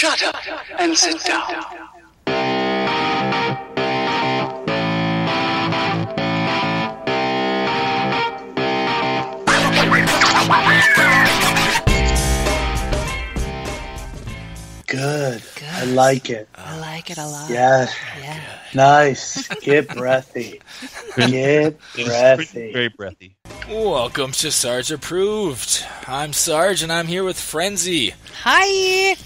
Shut up and sit down. Good. I like it. I like it a lot. Yes. Yeah. Nice. Get breathy. Get breathy. Very breathy. Welcome to Sarge Approved. I'm Sarge, and I'm here with Frenzy. Hi.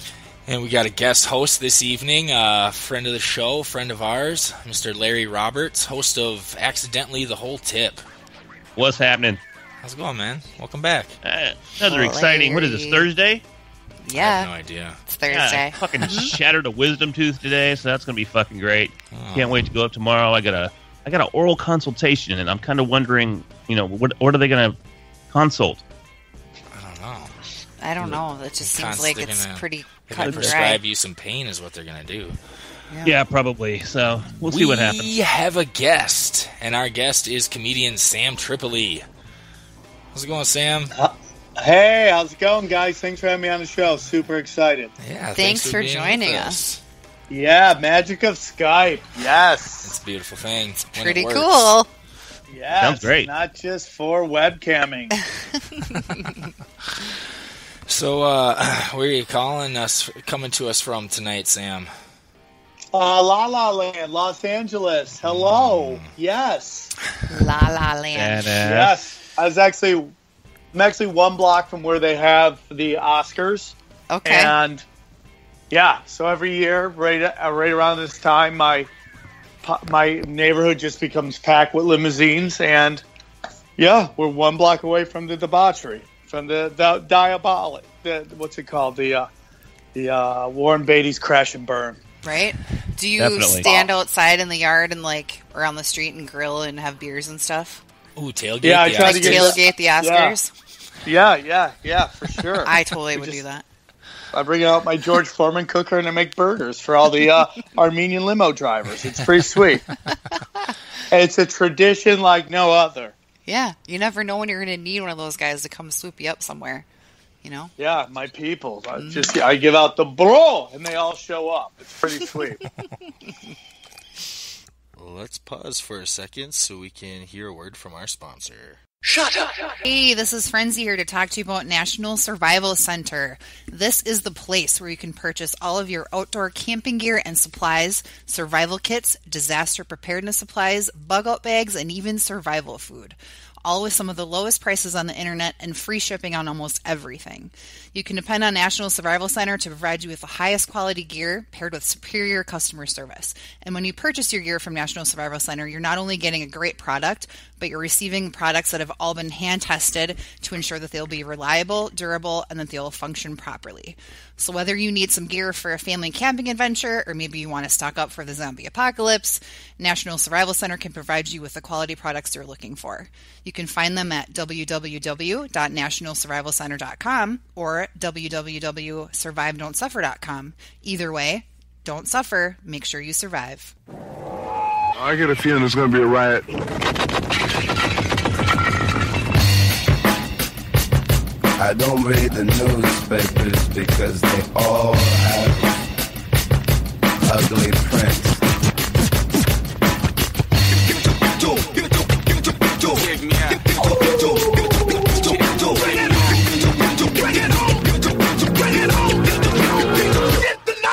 And we got a guest host this evening, a friend of the show, friend of ours, Mr. Larry Roberts, host of Accidentally the Whole Tip. What's happening? How's it going, man? Welcome back. Uh, another exciting. What is this? Larry. Thursday? I Yeah. have no idea. It's Yeah, I Thursday. fucking shattered a wisdom tooth today, so that's gonna be fucking great. Oh. Can't wait to go up tomorrow. I got a I got an oral consultation, and I'm kind of wondering, you know, what what are they gonna consult? I don't know. I. It just seems like it's gonna- pretty They're cut going and to dry. prescribe you some pain, is what they're going to do. Yeah, probably. So we'll see what happens. We have a guest, and our guest is comedian Sam Tripoli. How's it going, Sam? Uh, hey, how's it going, guys? Thanks for having me on the show. Super excited. Yeah, Thanks for being with joining us. Yeah, magic of Skype. Yes. It's a beautiful thing. when it Pretty works. cool. Yeah, Sounds great. Not just for webcamming. So, uh, where are you calling us, coming to us from tonight, Sam? Uh, La La Land, Los Angeles. Hello. Yes. La La Land. Yes. I was actually, I'm actually one block from where they have the Oscars. Okay. And yeah, so every year, right uh, right around this time, my my neighborhood just becomes packed with limousines, and yeah, we're one block away from the debauchery, from the the diabolic, the what's it called, the uh, the uh, Warren Beatty's crash and burn. right? Do you Definitely. stand outside in the yard and like around the street and grill and have beers and stuff? Ooh, tailgate. Yeah, I the tried Like to get- tailgate the Oscars? Yeah, yeah, yeah, for sure. I totally We would just- do that. I bring out my George Foreman cooker and I make burgers for all the uh, Armenian limo drivers. It's pretty sweet. it's a tradition like no other. Yeah. You never know when you're gonna need one of those guys to come swoop you up somewhere. You know? Yeah, my people. I mm. just I give out the bro, and they all show up. It's pretty sweet. Let's pause for a second so we can hear a word from our sponsor. Shut up Hey, this is Frenzy here to talk to you about National Survival Center. This is the place where you can purchase all of your outdoor camping gear and supplies, survival kits, disaster preparedness supplies, bug out bags, and even survival food. All with some of the lowest prices on the internet and free shipping on almost everything. You can depend on National Survival Center to provide you with the highest quality gear paired with superior customer service. And when you purchase your gear from National Survival Center, you're not only getting a great product, but you're receiving products that have all been hand tested to ensure that they'll be reliable, durable, and that they'll function properly. So whether you need some gear for a family camping adventure or maybe you want to stock up for the zombie apocalypse, National Survival Center can provide you with the quality products you're looking for. You can find them at www.nationalsurvivalcenter.com or www.survivedon'tsuffer.com. Either way, don't suffer, make sure you survive. I get a feeling there's going to be a riot. I don't read the newspapers because they all have ugly prints.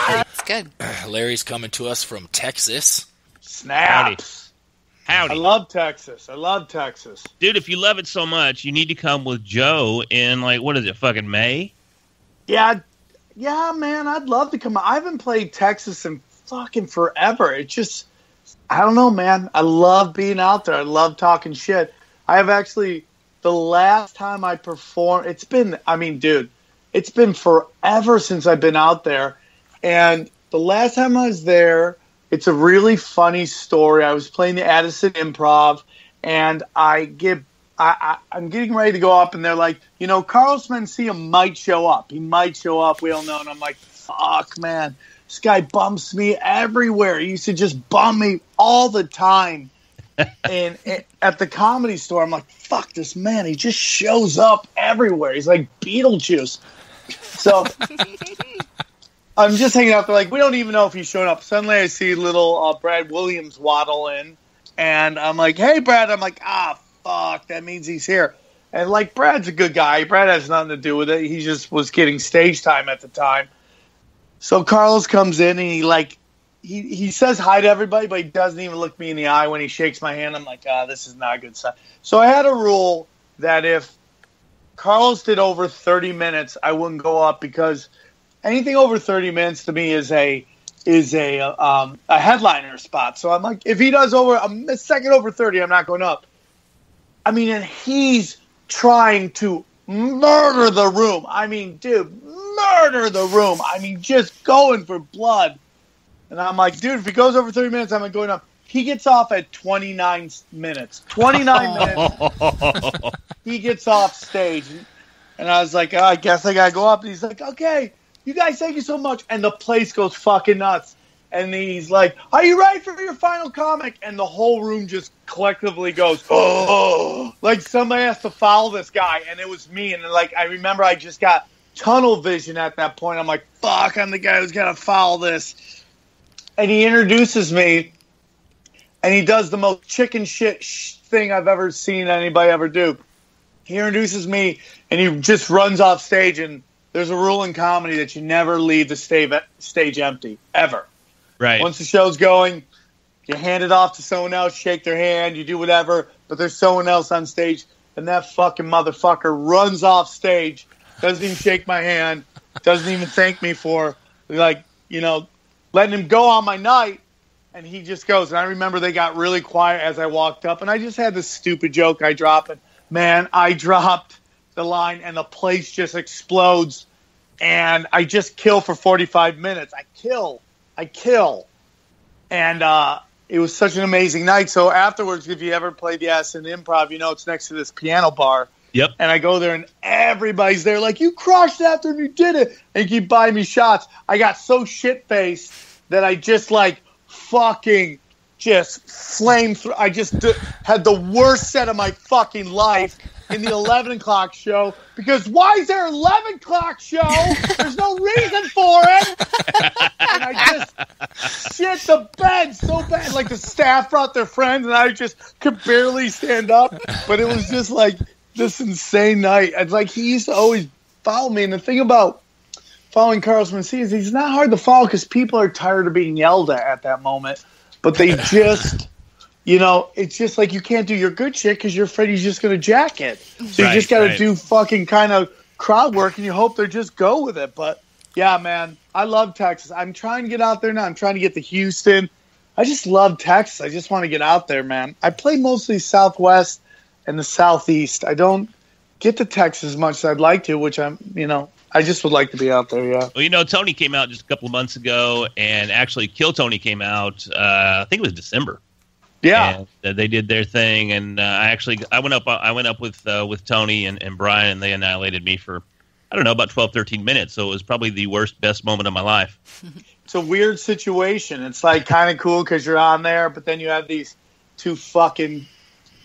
That's good. Larry's coming to us from Texas. Snaps. I Howdy, I love Texas. I love Texas. dude. If you love it so much, you need to come with Joe in like what is it? Fucking May. Yeah, yeah, man. I'd love to come. I haven't played Texas in fucking forever. It just, I don't know, man. I love being out there. I love talking shit. I have actually the last time I performed. It's been, I mean, dude, it's been forever since I've been out there. And the last time I was there, it's a really funny story. I was playing the Addison Improv, and I get I, I, I'm getting ready to go up, and they're like, you know, Carlos Mencia might show up. He might show up. We don't know. And I'm like, fuck, man. This guy bumps me everywhere. He used to just bum me all the time. and, and at the comedy store, I'm like, fuck this man. He just shows up everywhere. He's like Beetlejuice. So I'm just hanging out there, like we don't even know if he's showing up. Suddenly, I see little uh, Brad Williams waddle in, and I'm like, "Hey, Brad!" I'm like, "Ah, fuck, that means he's here." And like, Brad's a good guy. Brad has nothing to do with it. He just was getting stage time at the time. So Carlos comes in and he like he he says hi to everybody, but he doesn't even look me in the eye when he shakes my hand. I'm like, ah, this is not a good sign. So I had a rule that if Carlos did over 30 minutes, I wouldn't go up because anything over 30 minutes to me is a is a um, a headliner spot. So I'm like, if he does over a second over 30, I'm not going up. I mean, and he's trying to murder the room. I mean, dude, murder the room. I mean, just going for blood. And I'm like, dude, if he goes over 30 minutes, I'm going up. He gets off at 29 minutes. 29 minutes. He gets off stage. And I was like, oh, I guess I got to go up. And he's like, okay, you guys, thank you so much. And the place goes fucking nuts. And he's like, Are you ready for your final comic? And the whole room just collectively goes, Oh, like somebody has to follow this guy. And it was me. And like, I remember I just got tunnel vision at that point. I'm like, Fuck, I'm the guy who's going to follow this. And he introduces me, and he does the most chicken shit sh- thing I've ever seen anybody ever do. He introduces me, and he just runs off stage. And there's a rule in comedy that you never leave the stage, stage empty, ever. Right. Once the show's going, you hand it off to someone else, shake their hand, you do whatever, but there's someone else on stage, and that fucking motherfucker runs off stage, doesn't even shake my hand, doesn't even thank me for like, you know, letting him go on my night. And he just goes, and I remember they got really quiet as I walked up, and I just had this stupid joke I dropped, and man, I dropped the line, and the place just explodes, and I just kill for 45 minutes. I kill I kill. And uh, it was such an amazing night. So afterwards, if you ever played the Addison Improv, you know it's next to this piano bar. Yep. And I go there, and everybody's there, like, you crushed after him, you did it. And you keep buying me shots. I got so shit faced that I just, like, fucking just flame through. I just d- had the worst set of my fucking life in the 11 o'clock show because why is there 11 o'clock show? There's no reason for it. And I just shit the bed so bad. Like the staff brought their friends and I just could barely stand up. But it was just like this insane night. It's like he used to always follow me. And the thing about following Carlos Mencia is he's not hard to follow because people are tired of being yelled at at that moment. But they just you know, it's just like you can't do your good shit because you're afraid he's just going to jack it. So Right, you just got to right. do fucking kind of crowd work and you hope they just go with it. But yeah, man, I love Texas. I'm trying to get out there now. I'm trying to get to Houston. I just love Texas. I just want to get out there, man. I play mostly Southwest and the Southeast. I don't get to Texas as much as I'd like to, which I'm, you know, I just would like to be out there. Yeah. Well, you know, Tony came out just a couple of months ago, and actually, Kill Tony came out. Uh, I think it was December. Yeah. And, uh, they did their thing, and uh, I actually I went up I went up with uh, with Tony and, and Brian, and they annihilated me for I don't know about 12, 13 minutes. So it was probably the worst, best moment of my life. it's a weird situation. It's like kind of cool because you're on there, but then you have these two fucking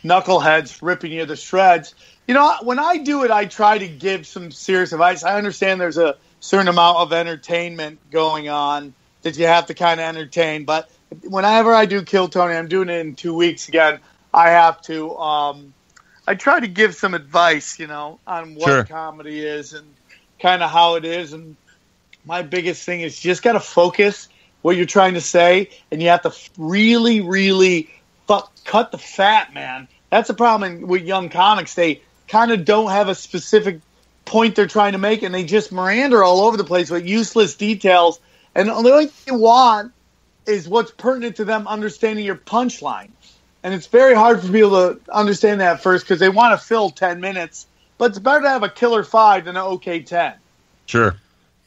knuckleheads ripping you to shreds. You know, when I do it, I try to give some serious advice. I understand there's a certain amount of entertainment going on that you have to kind of entertain, but whenever I do Kill Tony, I'm doing it in two weeks again. I have to. Um, I try to give some advice, you know, on what Sure. comedy is and kind of how it is. And my biggest thing is you just got to focus what you're trying to say, and you have to really, really fuck, cut the fat, man. That's the problem in, with young comics. They kind of don't have a specific point they're trying to make, and they just meander all over the place with useless details. And the only thing you want is what's pertinent to them understanding your punchline. And it's very hard for people to understand that at first because they want to fill 10 minutes. But it's better to have a killer five than an okay 10. Sure.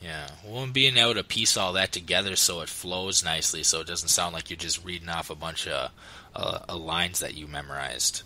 Yeah, well, and being able to piece all that together so it flows nicely, so it doesn't sound like you're just reading off a bunch of uh, uh, lines that you memorized.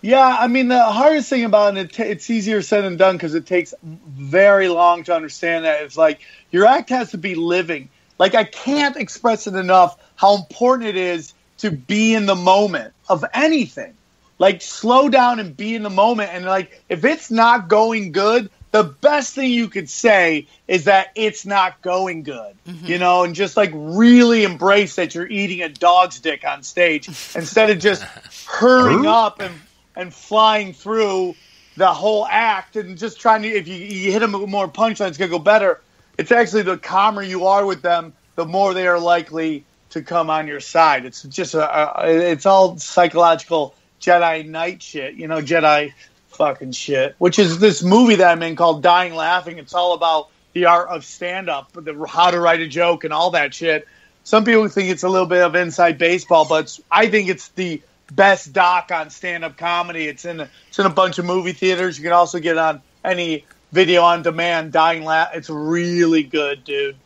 Yeah, I mean, the hardest thing about it, it it's easier said than done because it takes very long to understand that. It's like your act has to be living. Like, I can't express it enough how important it is to be in the moment of anything. Like, slow down and be in the moment. And, like, if it's not going good, the best thing you could say is that it's not going good, mm-hmm. you know, and just like really embrace that you're eating a dog's dick on stage instead of just hurrying up and, and flying through the whole act and just trying to, if you, you hit them with more punchlines, it's going to go better. It's actually the calmer you are with them, the more they are likely to come on your side. It's just a, a it's all psychological Jedi Knight shit, you know, Jedi fucking shit. Which is this movie that I'm in called Dying Laughing. It's all about the art of stand up, the how to write a joke and all that shit. Some people think it's a little bit of inside baseball, but I think it's the best doc on stand up comedy. It's in it's in a bunch of movie theaters. You can also get on any video on demand. Dying Laugh. It's really good, dude.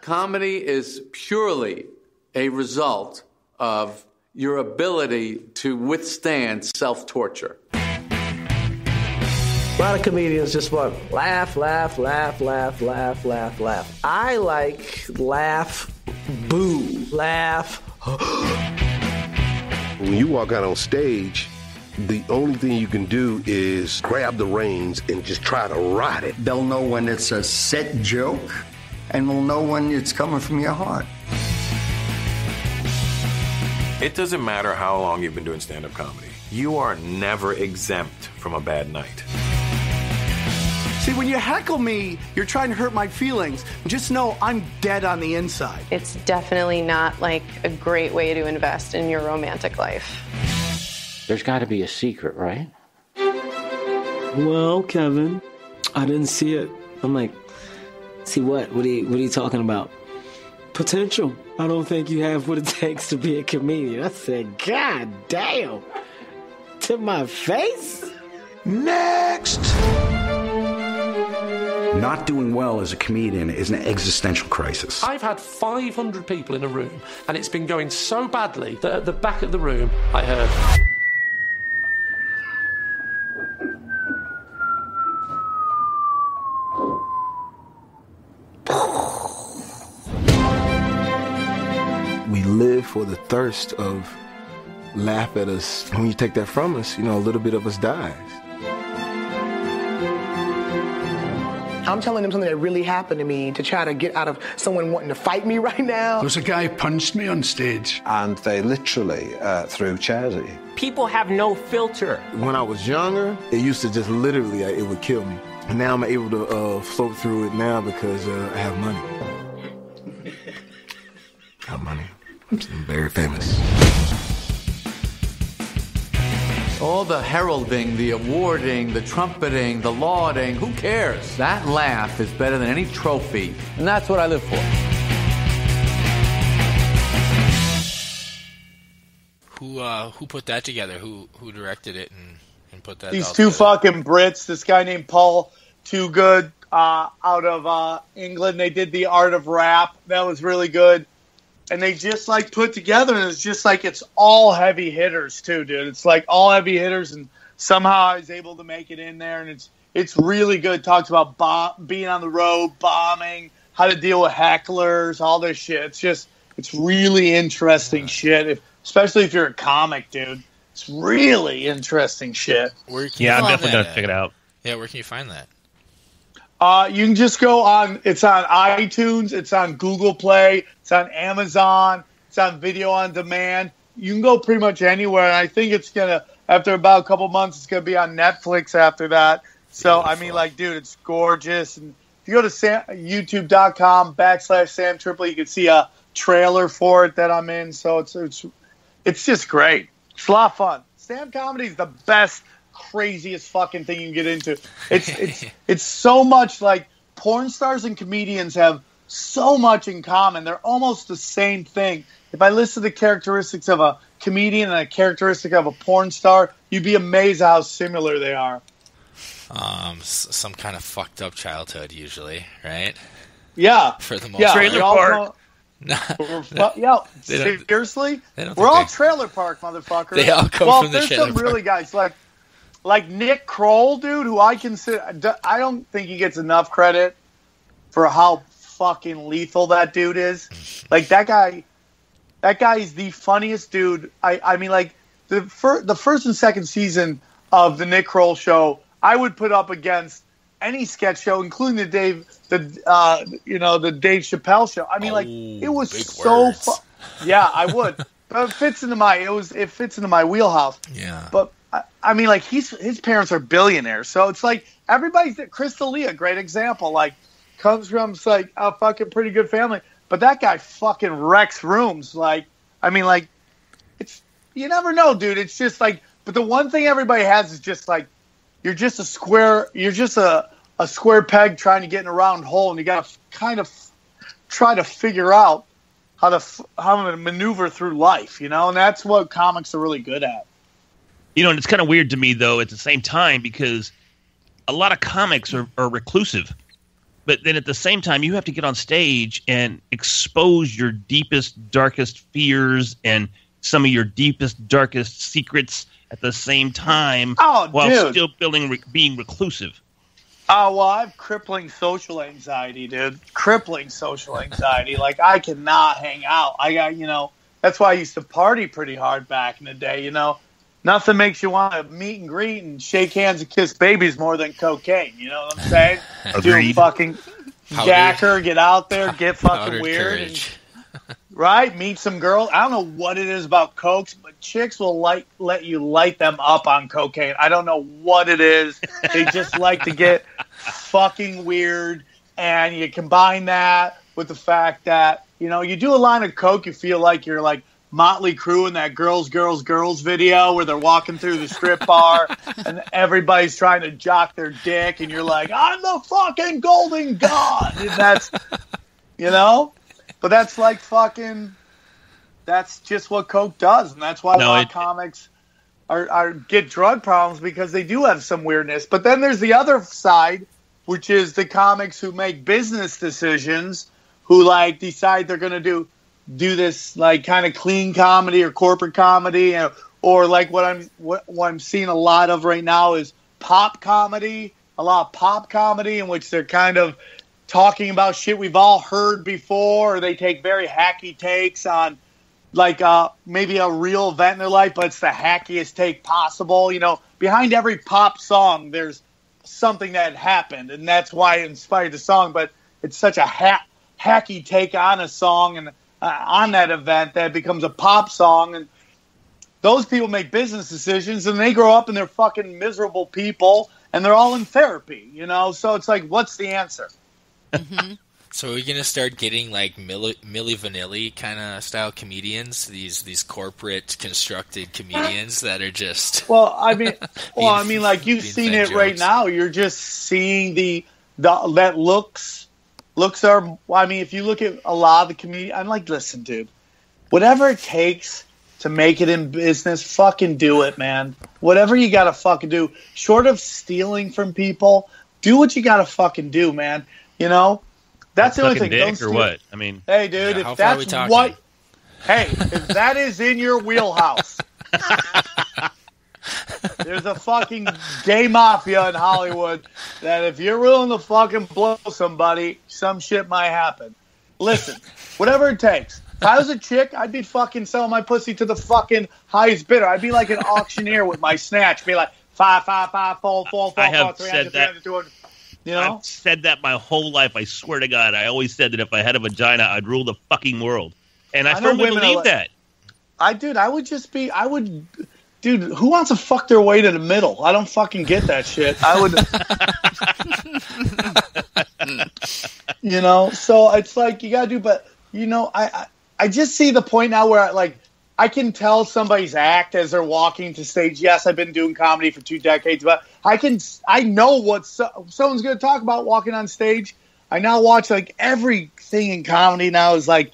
Comedy is purely a result of your ability to withstand self torture. A lot of comedians just want laugh, laugh, laugh, laugh, laugh, laugh, laugh. I like laugh, boo, laugh. When you walk out on stage, the only thing you can do is grab the reins and just try to ride it. They'll know when it's a set joke, and they'll know when it's coming from your heart. It doesn't matter how long you've been doing stand up comedy, you are never exempt from a bad night. See, when you heckle me, you're trying to hurt my feelings. Just know I'm dead on the inside. It's definitely not like a great way to invest in your romantic life. There's got to be a secret, right? Well, Kevin, I didn't see it. I'm like, see what? What are you, what are you talking about? Potential. I don't think you have what it takes to be a comedian. I said, God damn. To my face? Next. Not doing well as a comedian is an existential crisis. I've had 500 people in a room, and it's been going so badly that at the back of the room, I heard. Thirst of laugh at us. When you take that from us, you know, a little bit of us dies. I'm telling them something that really happened to me to try to get out of someone wanting to fight me right now. There's a guy punched me on stage. And they literally uh, threw chairs at you. People have no filter. When I was younger, it used to just literally, uh, it would kill me. Now I'm able to uh, float through it now because uh, I have money. Got money. I'm very famous. All the heralding, the awarding, the trumpeting, the lauding, who cares? That laugh is better than any trophy. And that's what I live for. Who uh, who put that together? Who who directed it and, and put that? These two together? fucking Brits. This guy named Paul Toogood uh, out of uh, England. They did the Art of Rap. That was really good. And they just like put together, and it's just like it's all heavy hitters too, dude. It's like all heavy hitters, and somehow I was able to make it in there, and it's it's really good. Talks about bomb, being on the road, bombing, how to deal with hecklers, all this shit. It's just it's really interesting shit, if, especially if you're a comic, dude. It's really interesting shit. Where can you Yeah, I'm definitely that gonna at? check it out. Yeah, where can you find that? Uh, you can just go on. It's on iTunes. It's on Google Play. It's on Amazon. It's on Video on Demand. You can go pretty much anywhere. And I think it's gonna after about a couple months, it's gonna be on Netflix after that. So I mean, like, dude, it's gorgeous. And if you go to Sam, YouTube.com backslash Sam Tripoli, you can see a trailer for it that I'm in. So it's it's it's just great. It's a lot of fun. Sam comedy is the best, craziest fucking thing you can get into. It's it's it's so much like porn stars and comedians have so much in common. They're almost the same thing. If I listed the characteristics of a comedian and a characteristic of a porn star, you'd be amazed how similar they are. Um, s- some kind of fucked up childhood, usually, right? Yeah. For the most yeah, part. we all know- We're yeah, seriously, we're all they- trailer park motherfuckers. They all come well, from the there's trailer some park. really guys like like Nick Kroll, dude, who I consider. I don't think he gets enough credit for how fucking lethal that dude is. Like that guy, that guy is the funniest dude. I I mean, like the fir- the first and second season of the Nick Kroll show, I would put up against any sketch show, including the Dave, the uh, you know, the Dave Chappelle show. I mean, like it was so. Fu- yeah, I would. but it fits into my. It was. It fits into my wheelhouse. Yeah. But I, mean, like he's his parents are billionaires, so it's like everybody's. Chris D'Elia, great example. Like comes from like a fucking pretty good family, but that guy fucking wrecks rooms. Like, I mean, like it's you never know, dude. It's just like, but the one thing everybody has is just like you're just a square. You're just a a square peg trying to get in a round hole, and you got to kind of try to figure out how to how to maneuver through life. You know, and that's what comics are really good at. You know, and it's kind of weird to me though at the same time because a lot of comics are, are reclusive. But then at the same time, you have to get on stage and expose your deepest, darkest fears and some of your deepest, darkest secrets at the same time Oh, while dude. still building, re- being reclusive. Oh well, I have crippling social anxiety, dude. Crippling social anxiety. like I cannot hang out. I got you know. That's why I used to party pretty hard back in the day. You know, nothing makes you want to meet and greet and shake hands and kiss babies more than cocaine. You know what I'm saying? Do fucking Powdered- jacker, get out there, get fucking Powdered weird, and, right? Meet some girls. I don't know what it is about cokes, but chicks will light let you light them up on cocaine. I don't know what it is. They just like to get fucking weird, and you combine that with the fact that you know you do a line of coke, you feel like you're like Motley Crue in that "Girls, Girls, Girls" video where they're walking through the strip bar and everybody's trying to jock their dick, and you're like, "I'm the fucking golden god," and that's you know, but that's like fucking. That's just what coke does, and that's why a lot it- of comics are, are get drug problems because they do have some weirdness. But then there's the other side, which is the comics who make business decisions, who like decide they're going to do do this like kind of clean comedy or corporate comedy, or, or like what I'm what, what I'm seeing a lot of right now is pop comedy, a lot of pop comedy in which they're kind of talking about shit we've all heard before, or they take very hacky takes on like uh, maybe a real event in their life, but it's the hackiest take possible. You know, behind every pop song, there's something that happened, and that's why it inspired the song. But it's such a ha- hacky take on a song and uh, on that event that becomes a pop song. And those people make business decisions, and they grow up and they're fucking miserable people, and they're all in therapy. You know, so it's like, what's the answer? So we're we gonna start getting like Milli, Milli Vanilli kind of style comedians? These these corporate constructed comedians that are just Well, I mean, well, I mean, like you've seen fed it right now. You're just seeing the the that looks looks are. Well, I mean, if you look at a lot of the community, I'm like, listen, dude, whatever it takes to make it in business, fucking do it, man. Whatever you gotta fucking do, short of stealing from people, do what you gotta fucking do, man. You know, that's the only Sucking thing. Don't dick or what? I mean, Hey, dude, Yeah, if far are we that's what, hey, if that is in your wheelhouse, there's a fucking gay mafia in Hollywood that if you're willing to fucking blow somebody, some shit might happen. Listen, whatever it takes. If I was a chick, I'd be fucking selling my pussy to the fucking highest bidder. I'd be like an auctioneer with my snatch. Be like five, five, five, four, four, four, I have four, said that. You know? I've said that my whole life. I swear to God, I always said that if I had a vagina, I'd rule the fucking world, and I, I firmly believe like- that. I dude, I would just be I would dude, who wants to fuck their way to the middle? I don't fucking get that shit. I would You know, so it's like you gotta do but you know, I I, I just see the point now where like I can tell somebody's act as they're walking to stage. Yes, I've been doing comedy for two decades, but I can I know what so, someone's going to talk about walking on stage. I now watch like everything in comedy now is like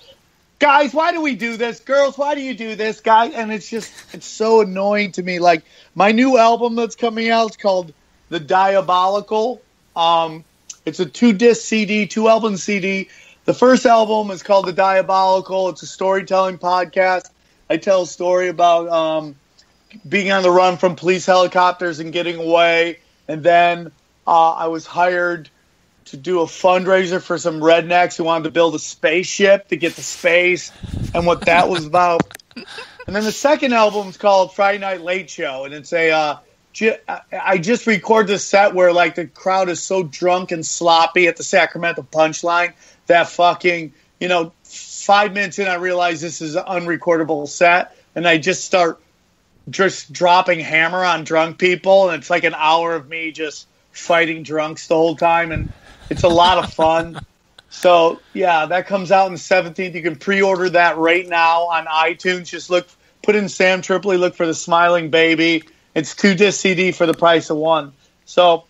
guys, why do we do this? Girls, why do you do this, guys? And it's just it's so annoying to me. Like my new album that's coming out, it's called The Diabolical. Um, it's a two disc CD, two album CD. The first album is called The Diabolical. It's a storytelling podcast. I tell a story about um, being on the run from police helicopters and getting away, and then uh, I was hired to do a fundraiser for some rednecks who wanted to build a spaceship to get to space and what that was about. And then the second album is called Friday Night Late Show, and it's a uh, I- just record the set where like the crowd is so drunk and sloppy at the Sacramento Punchline that fucking you know five minutes in I realize this is an unrecordable set. And I just start just dropping hammer on drunk people. And it's like an hour of me just fighting drunks the whole time. And it's a lot of fun. So yeah, that comes out on the seventeenth. You can pre-order that right now on iTunes. Just look, put in Sam Tripoli, look for the Smiling Baby. It's two disc CD for the price of one. So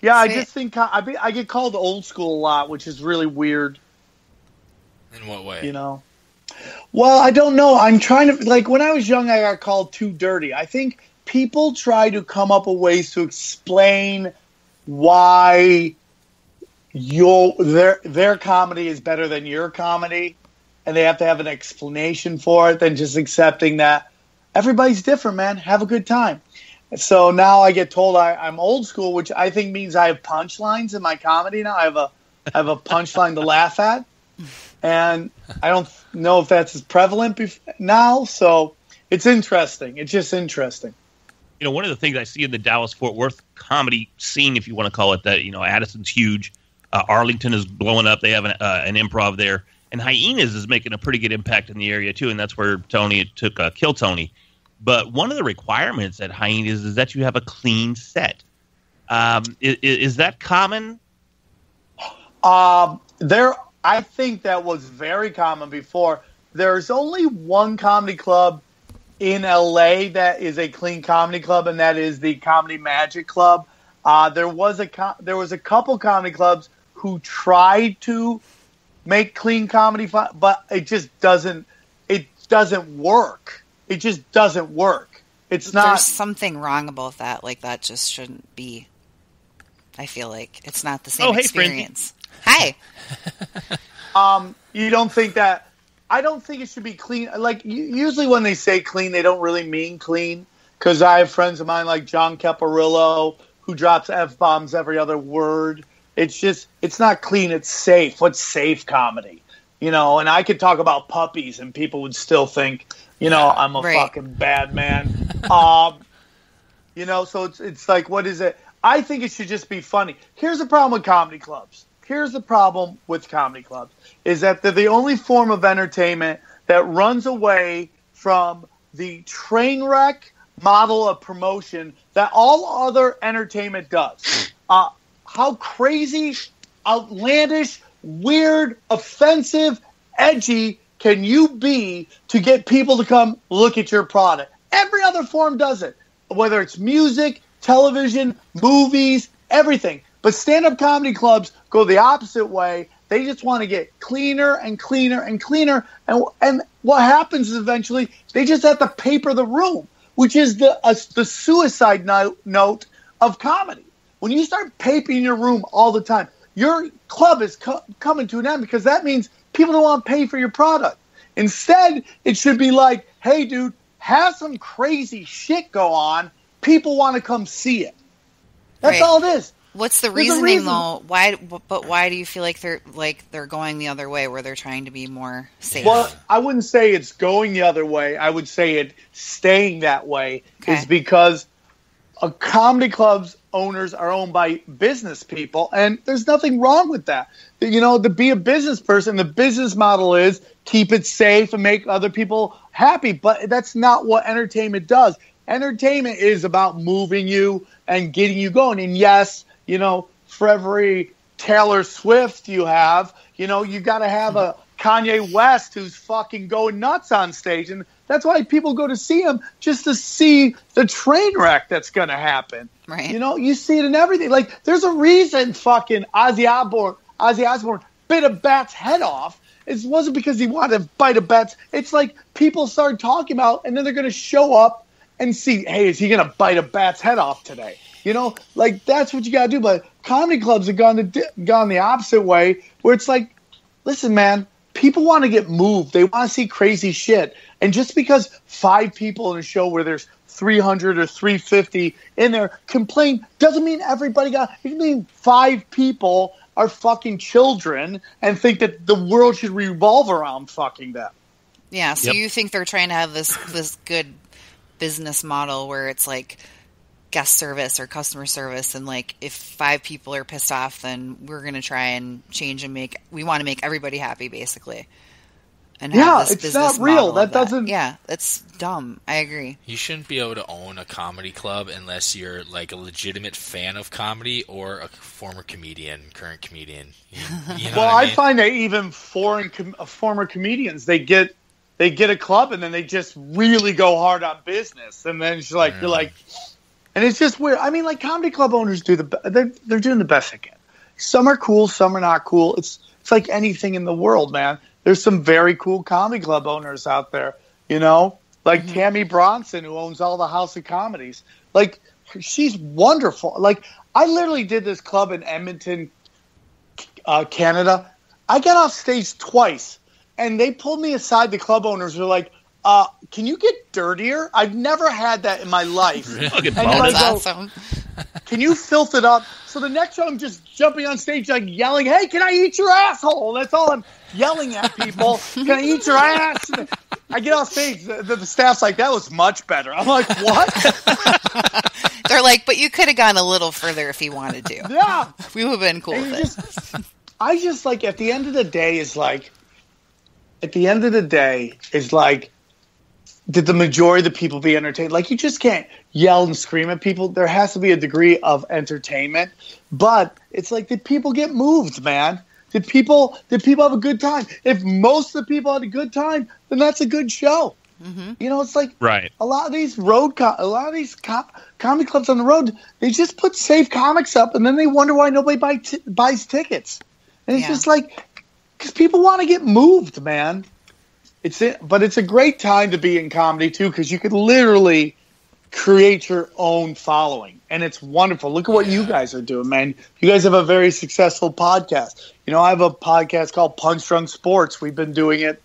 yeah, I just think I, be, I get called old school a lot, which is really weird. In what way? You know. Well, I don't know. I'm trying to like when I was young, I got called too dirty. I think people try to come up with ways to explain why your their their comedy is better than your comedy, and they have to have an explanation for it than just accepting that everybody's different, man. Have a good time. So now I get told I, I'm old school, which I think means I have punchlines in my comedy now. I have a I have a punchline to laugh at, and I don't know if that's as prevalent bef- now. So it's interesting. It's just interesting. you know, one of the things I see in the Dallas Fort Worth comedy scene, if you want to call it that, you know, Addison's huge. Uh, Arlington is blowing up. They have an, uh, an improv there. And Hyenas is making a pretty good impact in the area, too. And that's where Tony took uh, Kill Tony. But one of the requirements at Hyenas is that you have a clean set. Um, is, is that common? Um, there, I think that was very common before. There's only one comedy club in LA that is a clean comedy club, and that is the Comedy Magic Club. Uh, there was a co- there was a couple comedy clubs who tried to make clean comedy, fi- but it just doesn't it doesn't work. It just doesn't work. It's not. There's something wrong about that. Like that just shouldn't be. I feel like it's not the same Oh, hey, Frankie. experience. Hi. Um, you don't think that? I don't think it should be clean. Like usually when they say clean, they don't really mean clean. Because I have friends of mine like Jon Caparulo who drops f bombs every other word. It's just it's not clean. It's safe. What's safe comedy? You know, and I could talk about puppies and people would still think, you know, I'm a Right. fucking bad man. um, you know, so it's it's like what is it? I think it should just be funny. Here's the problem with comedy clubs. Here's the problem with comedy clubs is that they're the only form of entertainment that runs away from the train wreck model of promotion that all other entertainment does. Uh, how crazy, outlandish, weird, offensive, edgy can you be to get people to come look at your product? Every other form does it, whether it's music, television, movies, everything. But stand up comedy clubs go the opposite way. They just want to get cleaner and cleaner and cleaner. And, and what happens is eventually they just have to paper the room, which is the, uh, the suicide note, note of comedy. When you start papering your room all the time, your club is co- coming to an end because that means people don't want to pay for your product. Instead, it should be like, hey, dude, have some crazy shit go on. People want to come see it. That's Right. all it is. What's the There's reasoning reason. though? Why? But why do you feel like they're like they're going the other way, where they're trying to be more safe? Well, I wouldn't say it's going the other way. I would say it staying that way is because a comedy club's owners are owned by business people, and there's nothing wrong with that. You know, to be a business person, the business model is keep it safe and make other people happy. But that's not what entertainment does. Entertainment is about moving you and getting you going. And yes, you know, for every Taylor Swift you have, you know, you got to have a Kanye West who's fucking going nuts on stage. And that's why people go to see him just to see the train wreck that's going to happen. Right. You know, you see it in everything. Like, there's a reason fucking Ozzy Osbourne, Ozzy Osbourne bit a bat's head off. It wasn't because he wanted to bite a bat's. It's like people started talking about, and then they're going to show up and see, hey, is he going to bite a bat's head off today? You know, like that's what you got to do. But comedy clubs have gone the gone the opposite way, where it's like, listen, man, people want to get moved. They want to see crazy shit. And just because five people in a show where there's 300 or 350 in there complain doesn't mean everybody got. It can mean five people are fucking children and think that the world should revolve around fucking them. Yeah, so Yep. you think they're trying to have this this good business model where it's like guest service or customer service and like if five people are pissed off then we're going to try and change and make we want to make everybody happy basically and have Yeah, this it's business not real. model That doesn't- yeah that's dumb i agree You shouldn't be able to own a comedy club unless you're like a legitimate fan of comedy or a former comedian, current comedian. You, you know well, what I, I find that even foreign com- uh, former comedians they get they get a club and then they just really go hard on business, and then it's like you're like, and it's just weird. I mean, like comedy club owners do the be- they're they're doing the best they can. Some are cool, some are not cool. It's it's like anything in the world, man. There's some very cool comedy club owners out there, you know, like Tammy Bronson who owns all the House of Comedies. Like she's wonderful. Like I literally did this club in Edmonton, uh, Canada. I got off stage twice, and they pulled me aside. The club owners were like, uh, "Can you get dirtier? I've never had that in my life." Fucking And I bonus. go, Can you filth it up? So the next show, I'm just jumping on stage, like yelling, "Hey, can I eat your asshole?" That's all I'm yelling at people. can I eat your ass? I get off stage. The, the, the staff's like, "That was much better." I'm like, "What?" they're like but you could have gone a little further if you wanted to yeah we would have been cool And with it just- I just like at the end of the day is like at the end of the day is like did the majority of the people be entertained? Like you just can't yell and scream at people. There has to be a degree of entertainment. But it's like did people get moved, man? Did people did people have a good time? If most of the people had a good time, then that's a good show. Mm-hmm. You know, it's like Right. a lot of these road, co- a lot of these co- comedy clubs on the road, they just put safe comics up, and then they wonder why nobody buy t- buys tickets. And it's Yeah. just like because people want to get moved, man. It's it, but it's a great time to be in comedy too because you could literally create your own following, and it's wonderful. Look at what you guys are doing, man. You guys have a very successful podcast. You know, I have a podcast called Punch Drunk Sports. We've been doing it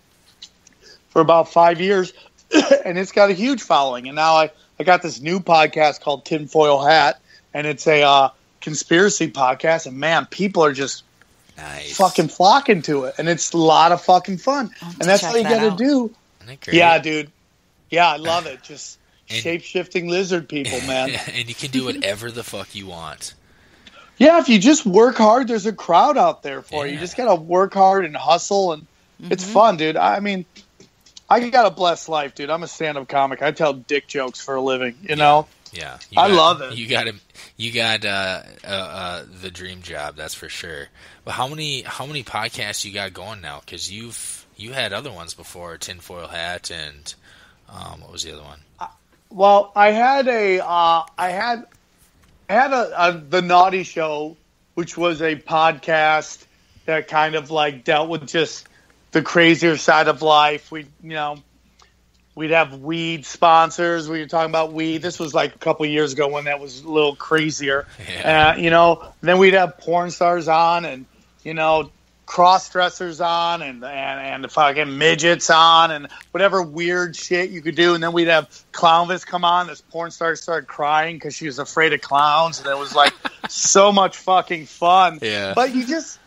for about five years, and it's got a huge following. And now I, I got this new podcast called Tinfoil Hat, and it's a uh, conspiracy podcast. And man, people are just fucking flocking to it, and it's a lot of fucking fun. and that's check all you that got to do. Yeah, dude. Yeah, I love it. Just shape shifting lizard people, man. and you can do whatever the fuck you want. Yeah, if you just work hard, there's a crowd out there for you. You just gotta work hard and hustle, and it's Mm-hmm. fun, dude. I mean, I got a blessed life, dude. I'm a stand-up comic. I tell dick jokes for a living. You know. Yeah, I got- love it. You got him. You got uh, uh, uh, the dream job, that's for sure. But how many how many podcasts you got going now? Because you've you had other ones before, Tinfoil Hat, and um, what was the other one? Well, I had a, uh, I had, I had a, a the Naughty Show, which was a podcast that kind of like dealt with just the crazier side of life. We, you know, we'd have weed sponsors. We were talking about weed. This was like a couple years ago when that was a little crazier. Uh, you know, then we'd have porn stars on and you know cross dressers on and, and and the fucking midgets on and whatever weird shit you could do. And then we'd have Clownvis come on. This porn star started crying because she was afraid of clowns, and it was like so much fucking fun. Yeah. But you just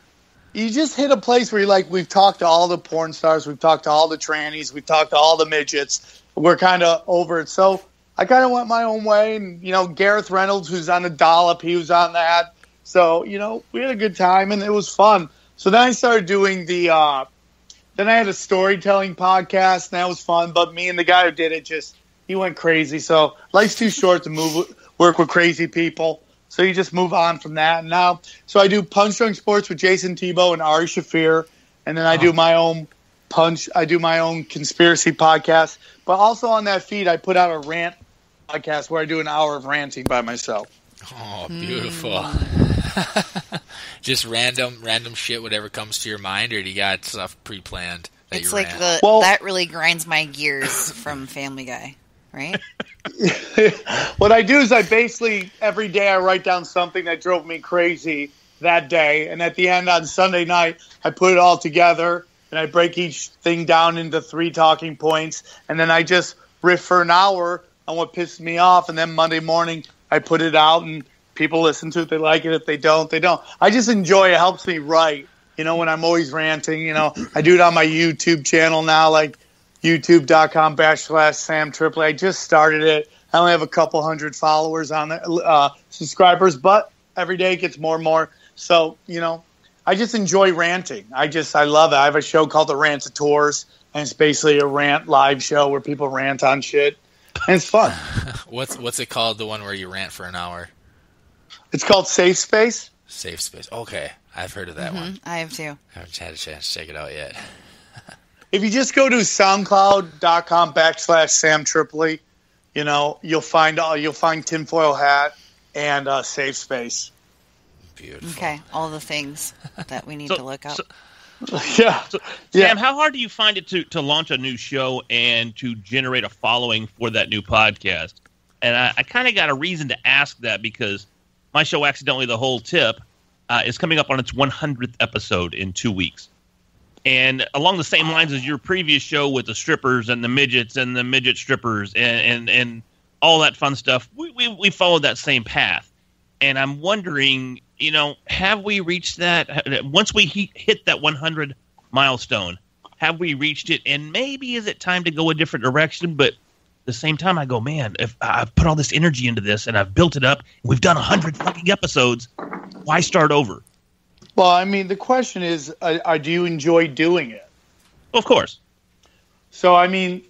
you just hit a place where you're like, we've talked to all the porn stars, we've talked to all the trannies, we've talked to all the midgets. We're kind of over it. So I kind of went my own way, and you know, Gareth Reynolds, who's on the dollop, he was on that. So you know, we had a good time, and it was fun. So then I started doing the. uh Then I had a storytelling podcast, and that was fun. But me and the guy who did it just he went crazy. So life's too short to move work with crazy people. So you just move on from that. And now, so I do Punch Drunk Sports with Jason Tebow and Ari Shaffir, and then I do oh. my own punch. I do my own conspiracy podcast. But also on that feed, I put out a rant podcast where I do an hour of ranting by myself. Oh, beautiful. Hmm. Just random random shit, whatever comes to your mind, or do you got stuff pre planned? it's like the that really grinds my gears from Family Guy, right? what I do is I basically every day I write down something that drove me crazy that day, and at the end on Sunday night I put it all together and I break each thing down into three talking points, and then I just riff for an hour on what pissed me off, and then Monday morning I put it out and people listen to it. They like it. If they don't, they don't. I just enjoy it. it helps me write. You know, when I'm always ranting, you know, I do it on my YouTube channel now, like youtube.com backslash Sam Tripoli. I just started it. I only have a couple hundred followers on there, uh, subscribers, but every day it gets more and more. So you know, I just enjoy ranting. I just I love it. I have a show called the Rantators, and it's basically a rant live show where people rant on shit, and it's fun. What's what's it called? The one where you rant for an hour? It's called Safe Space. Safe space. Okay, I've heard of that Mhm, one. I have too. I haven't had a chance to check it out yet. If you just go to SoundCloud.com backslash Sam Tripoli, you know you'll find all you'll find tinfoil hat and uh, Safe Space. Beautiful. Okay, all the things that we need So- to look up. yeah. Sam, how hard do you find it to, to launch a new show and to generate a following for that new podcast? And I, I kind of got a reason to ask that because my show, Accidentally the Whole Tip, uh, is coming up on its 100th episode in two weeks. And along the same lines as your previous show with the strippers and the midgets and the midget strippers and, and, and all that fun stuff, we, we, we followed that same path. And I'm wondering, you know, have we reached that? Once we hit that 100 milestone, have we reached it? And maybe is it time to go a different direction? But at the same time, I go, man, if I've put all this energy into this and I've built it up, we've done 100 fucking episodes, why start over? Well, I mean, the question is, uh, uh, do you enjoy doing it? Of course. So, I mean,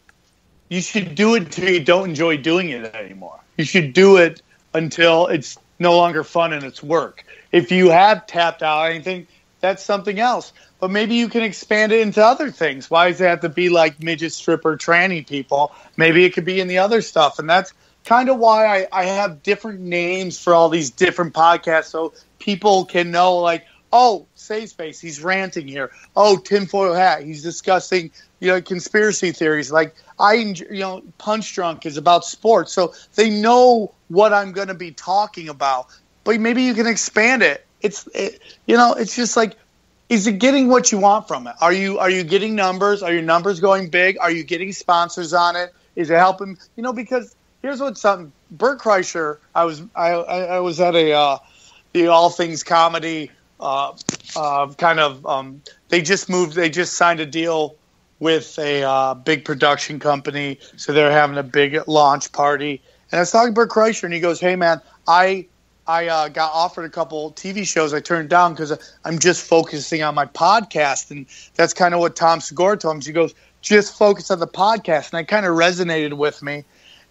you should do it until you don't enjoy doing it anymore. You should do it until it's no longer fun and it's work. If you have tapped out or anything, that's something else. But maybe you can expand it into other things. Why does it have to be like midget stripper tranny people? Maybe it could be in the other stuff. And that's kind of why I, I have different names for all these different podcasts so people can know like, oh, Safe Space, he's ranting here. Oh, Tinfoil Hat, he's discussing, you know, conspiracy theories. Like I, you know, Punch Drunk is about sports, so they know what I'm going to be talking about. But maybe you can expand it. It's, it, you know, it's just like, is it getting what you want from it? Are you are you getting numbers? Are your numbers going big? Are you getting sponsors on it? Is it helping? You know, because here's what's something. Bert Kreischer, I was I I, I was at a uh, the All Things Comedy uh, uh, kind of. Um, they just moved. They just signed a deal with a uh, big production company, so they're having a big launch party. And I was talking to Bert Kreischer, and he goes, "Hey man, I I uh, got offered a couple TV shows. I turned down because I'm just focusing on my podcast, and that's kind of what Tom Segura told him. She goes, just focus on the podcast, and that kind of resonated with me.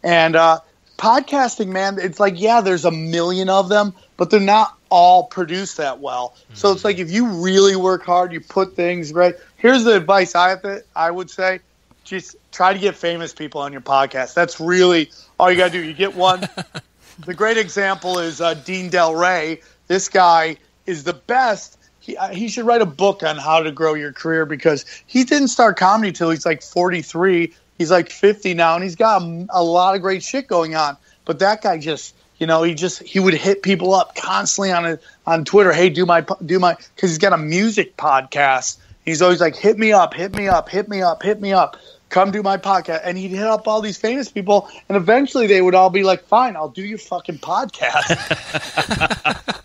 And uh, podcasting, man, it's like yeah, there's a million of them, but they're not all produce that well. So it's like if you really work hard, you put things right. Here's the advice I to, I would say, just try to get famous people on your podcast. That's really all you got to do. You get one. the great example is uh, Dean Delray. This guy is the best. He, uh, he should write a book on how to grow your career because he didn't start comedy till he's like 43. He's like 50 now, and he's got a, a lot of great shit going on. But that guy just, you know, he just he would hit people up constantly on a, on Twitter. Hey, do my do my because he's got a music podcast. He's always like, hit me up, hit me up, hit me up, hit me up. Come do my podcast, and he'd hit up all these famous people, and eventually they would all be like, "Fine, I'll do your fucking podcast."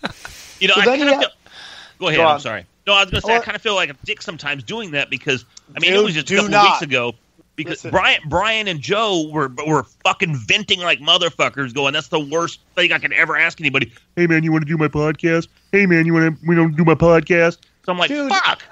You know, So I then kind you of feel. Go ahead. Go I'm sorry. No, I was going to say I kind of feel like a dick sometimes doing that because I mean it was just a couple not. weeks ago because Listen. Brian, Brian and Joe were were fucking venting like motherfuckers, going, "That's the worst thing I could ever ask anybody." Hey man, you want to do my podcast? Hey man, you want to we don't do my podcast? So I'm like, Dude, fuck.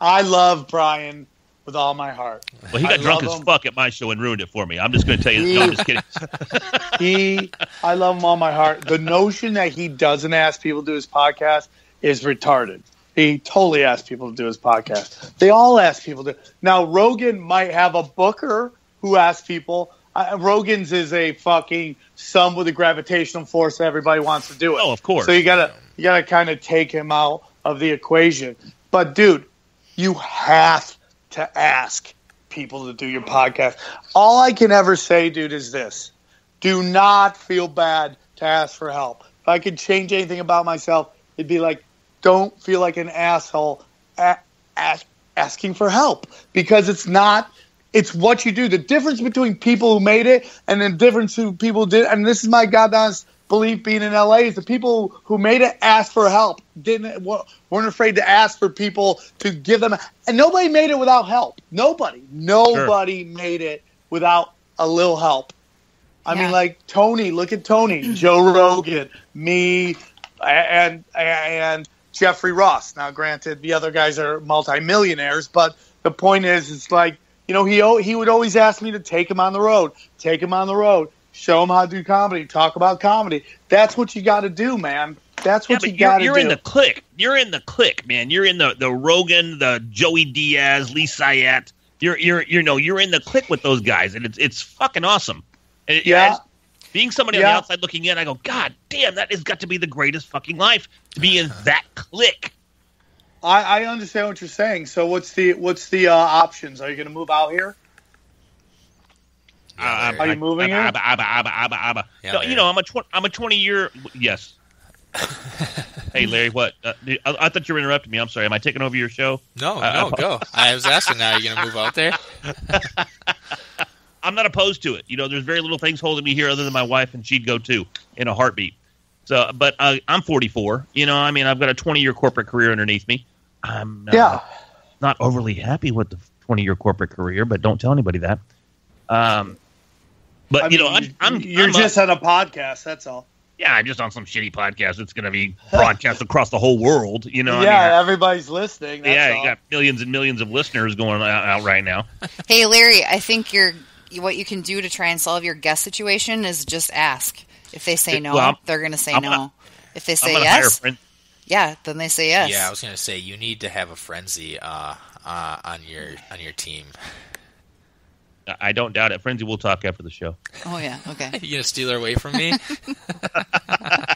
I love Brian with all my heart. Well, he I got drunk as him. fuck at my show and ruined it for me. I'm just going to tell you. No, I'm just kidding. he, I love him all my heart. The notion that he doesn't ask people to do his podcast is retarded. He totally asks people to do his podcast. They all ask people to. Now Rogan might have a booker who asks people. Uh, Rogan's is a fucking some with a gravitational force. Everybody wants to do it. Oh, of course. So you gotta you gotta kind of take him out of the equation. But dude, you have to ask people to do your podcast. All I can ever say, dude, is this: do not feel bad to ask for help. If I could change anything about myself, it'd be like, don't feel like an asshole a- ask, asking for help because it's not. It's what you do. The difference between people who made it and the difference who people did, and this is my god honest belief being in LA is the people who made it asked for help. Didn't weren't afraid to ask for people to give them, and nobody made it without help. Nobody, nobody made it without a little help. I Yeah. mean, like Tony. Look at Tony, Joe Rogan, me, and and Jeffrey Ross. Now, granted, the other guys are multimillionaires, but the point is, it's like you know, he he would always ask me to take him on the road, take him on the road, show him how to do comedy, talk about comedy. That's what you got to do, man. That's what but you got to do. you're in the click. You're in the click, man. You're in the the Rogan, the Joey Diaz, Lee Syatt. You're you're you know you're in the click with those guys, and it's it's fucking awesome. And Yeah. as- being somebody on the outside looking in, I go, God damn, that has got to be the greatest fucking life to be in that clique. I, I understand what you're saying. So what's the what's the uh, options? Are you going to move out here? Uh, Are you moving here? Abba, abba, abba, abba, abba. Yeah, No, you know, I'm a tw- I'm a 20 year yes. hey, Larry, what? Uh, I, I thought you were interrupting me. I'm sorry. Am I taking over your show? No, Uh, no, I- go. I was asking, now are you going to move out there? I'm not opposed to it. You know, there's very little things holding me here other than my wife, and she'd go too in a heartbeat. So, but uh, I'm 44. You know, I mean, I've got a 20 year corporate career underneath me. I'm uh, Yeah. not overly happy with the 20 year corporate career, but don't tell anybody that. Um, but I you know, I'm, I'm you're I'm, just on a podcast. That's all. yeah, I'm just on some shitty podcast that's going to be broadcast across the whole world. You know, yeah, I mean, everybody's listening. That's yeah, all. you got millions and millions of listeners going out, out right now. Hey, Larry, I think you're what you can do to try and solve your guest situation is just ask. If they say no, Well, they're going to say I'm no. gonna- if they say gonna hire a yes, yeah, then they say yes. Yeah, I was going to say you need to have a frenzy uh, uh, on your on your team. I don't doubt it. Frenzy, we'll talk after the show. Oh yeah, okay. you going to steal her away from me?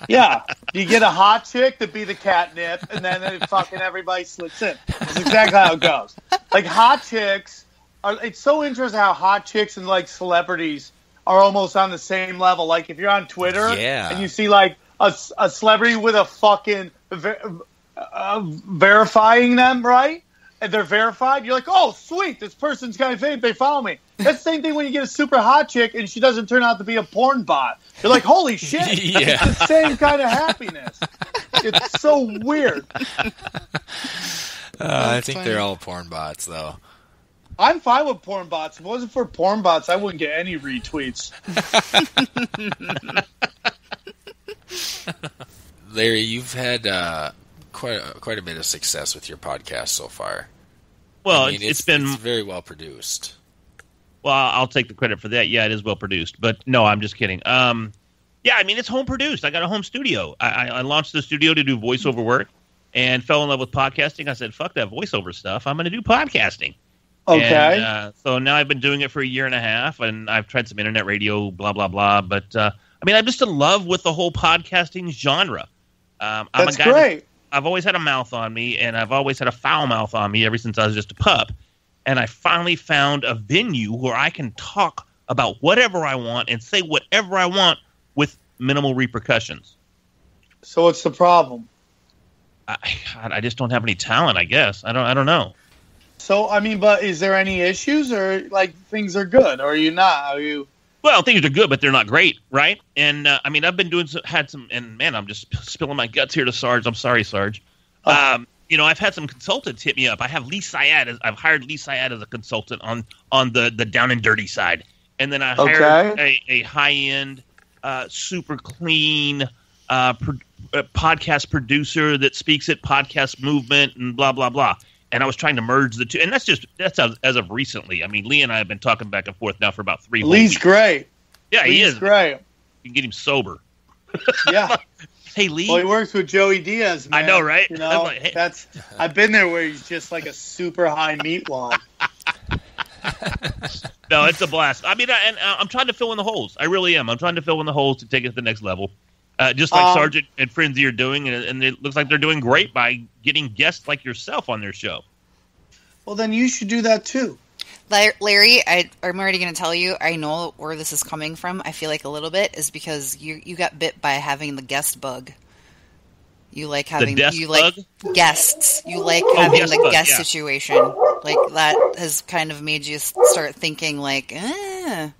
Yeah, you get a hot chick to be the catnip, and then fucking everybody slips in. That's exactly how it goes. Like hot chicks, are, it's so interesting how hot chicks and like celebrities are almost on the same level. Like if you're on Twitter Yeah. and you see like a, a celebrity with a fucking ver- uh, verifying them, right? And they're verified. You're like, oh, sweet, this person's kind of famous. They follow me. That's the same thing when you get a super hot chick and she doesn't turn out to be a porn bot. You're like, holy shit! Yeah. It's the same kind of happiness. It's so weird. Uh, I think funny. they're all porn bots, though. I'm fine with porn bots. If it wasn't for porn bots, I wouldn't get any retweets. Larry, you've had uh, quite a, quite a bit of success with your podcast so far. Well, I mean, it's- it's been- it's very well produced. Well, I'll take the credit for that. Yeah, it is well produced, but no, I'm just kidding. Um, yeah, I mean it's home produced. I got a home studio. I, I, I launched the studio to do voiceover work, and fell in love with podcasting. I said, "Fuck that voiceover stuff. I'm going to do podcasting." Okay. And, uh, so now I've been doing it for a year and a half, and I've tried some internet radio, blah blah blah. But uh, I mean, I'm just in love with the whole podcasting genre. Um, I'm That's a guy that- great. I've always had a mouth on me, and I've always had a foul mouth on me ever since I was just a pup. And I finally found a venue where I can talk about whatever I want and say whatever I want with minimal repercussions. So what's the problem? I, I just don't have any talent. I guess I don't. I don't know. So I mean, but is there any issues or like things are good or are you not? Are you? Well, things are good, but they're not great, right? And uh, I mean, I've been doing some, had some, and man, I'm just spilling my guts here to Sarge. I'm sorry, Sarge. Um, you know, I've had some consultants hit me up. I have Lee Syatt. As, I've hired Lee Syatt as a consultant on on the the down and dirty side, and then I hired Okay. a, a high end, uh, super clean uh, pro- uh, podcast producer that speaks at podcast movement and blah blah blah. And I was trying to merge the two, and that's just that's as, as of recently. I mean, Lee and I have been talking back and forth now for about three. Lee's weeks. great. Yeah, he is. great. You can get him sober. Yeah. Hey Lee. Well, he works with Joey Diaz. I know, right? You know, like, hey. that's I've been there where he's just like a super high meat wad. no, it's a blast. I mean, I, and uh, I'm trying to fill in the holes. I really am. I'm trying to fill in the holes to take it to the next level. Uh, just like Um, Sergeant and Frenzy are doing, and, and it looks like they're doing great by getting guests like yourself on their show. Well, then you should do that too. Larry, I, I'm already going to tell you. I know where this is coming from. I feel like a little bit is because you you got bit by having the guest bug. You like having guest you like bug? guests. You like Oh, having the bug, guest yeah. situation. Like that has kind of made you start thinking like, eh,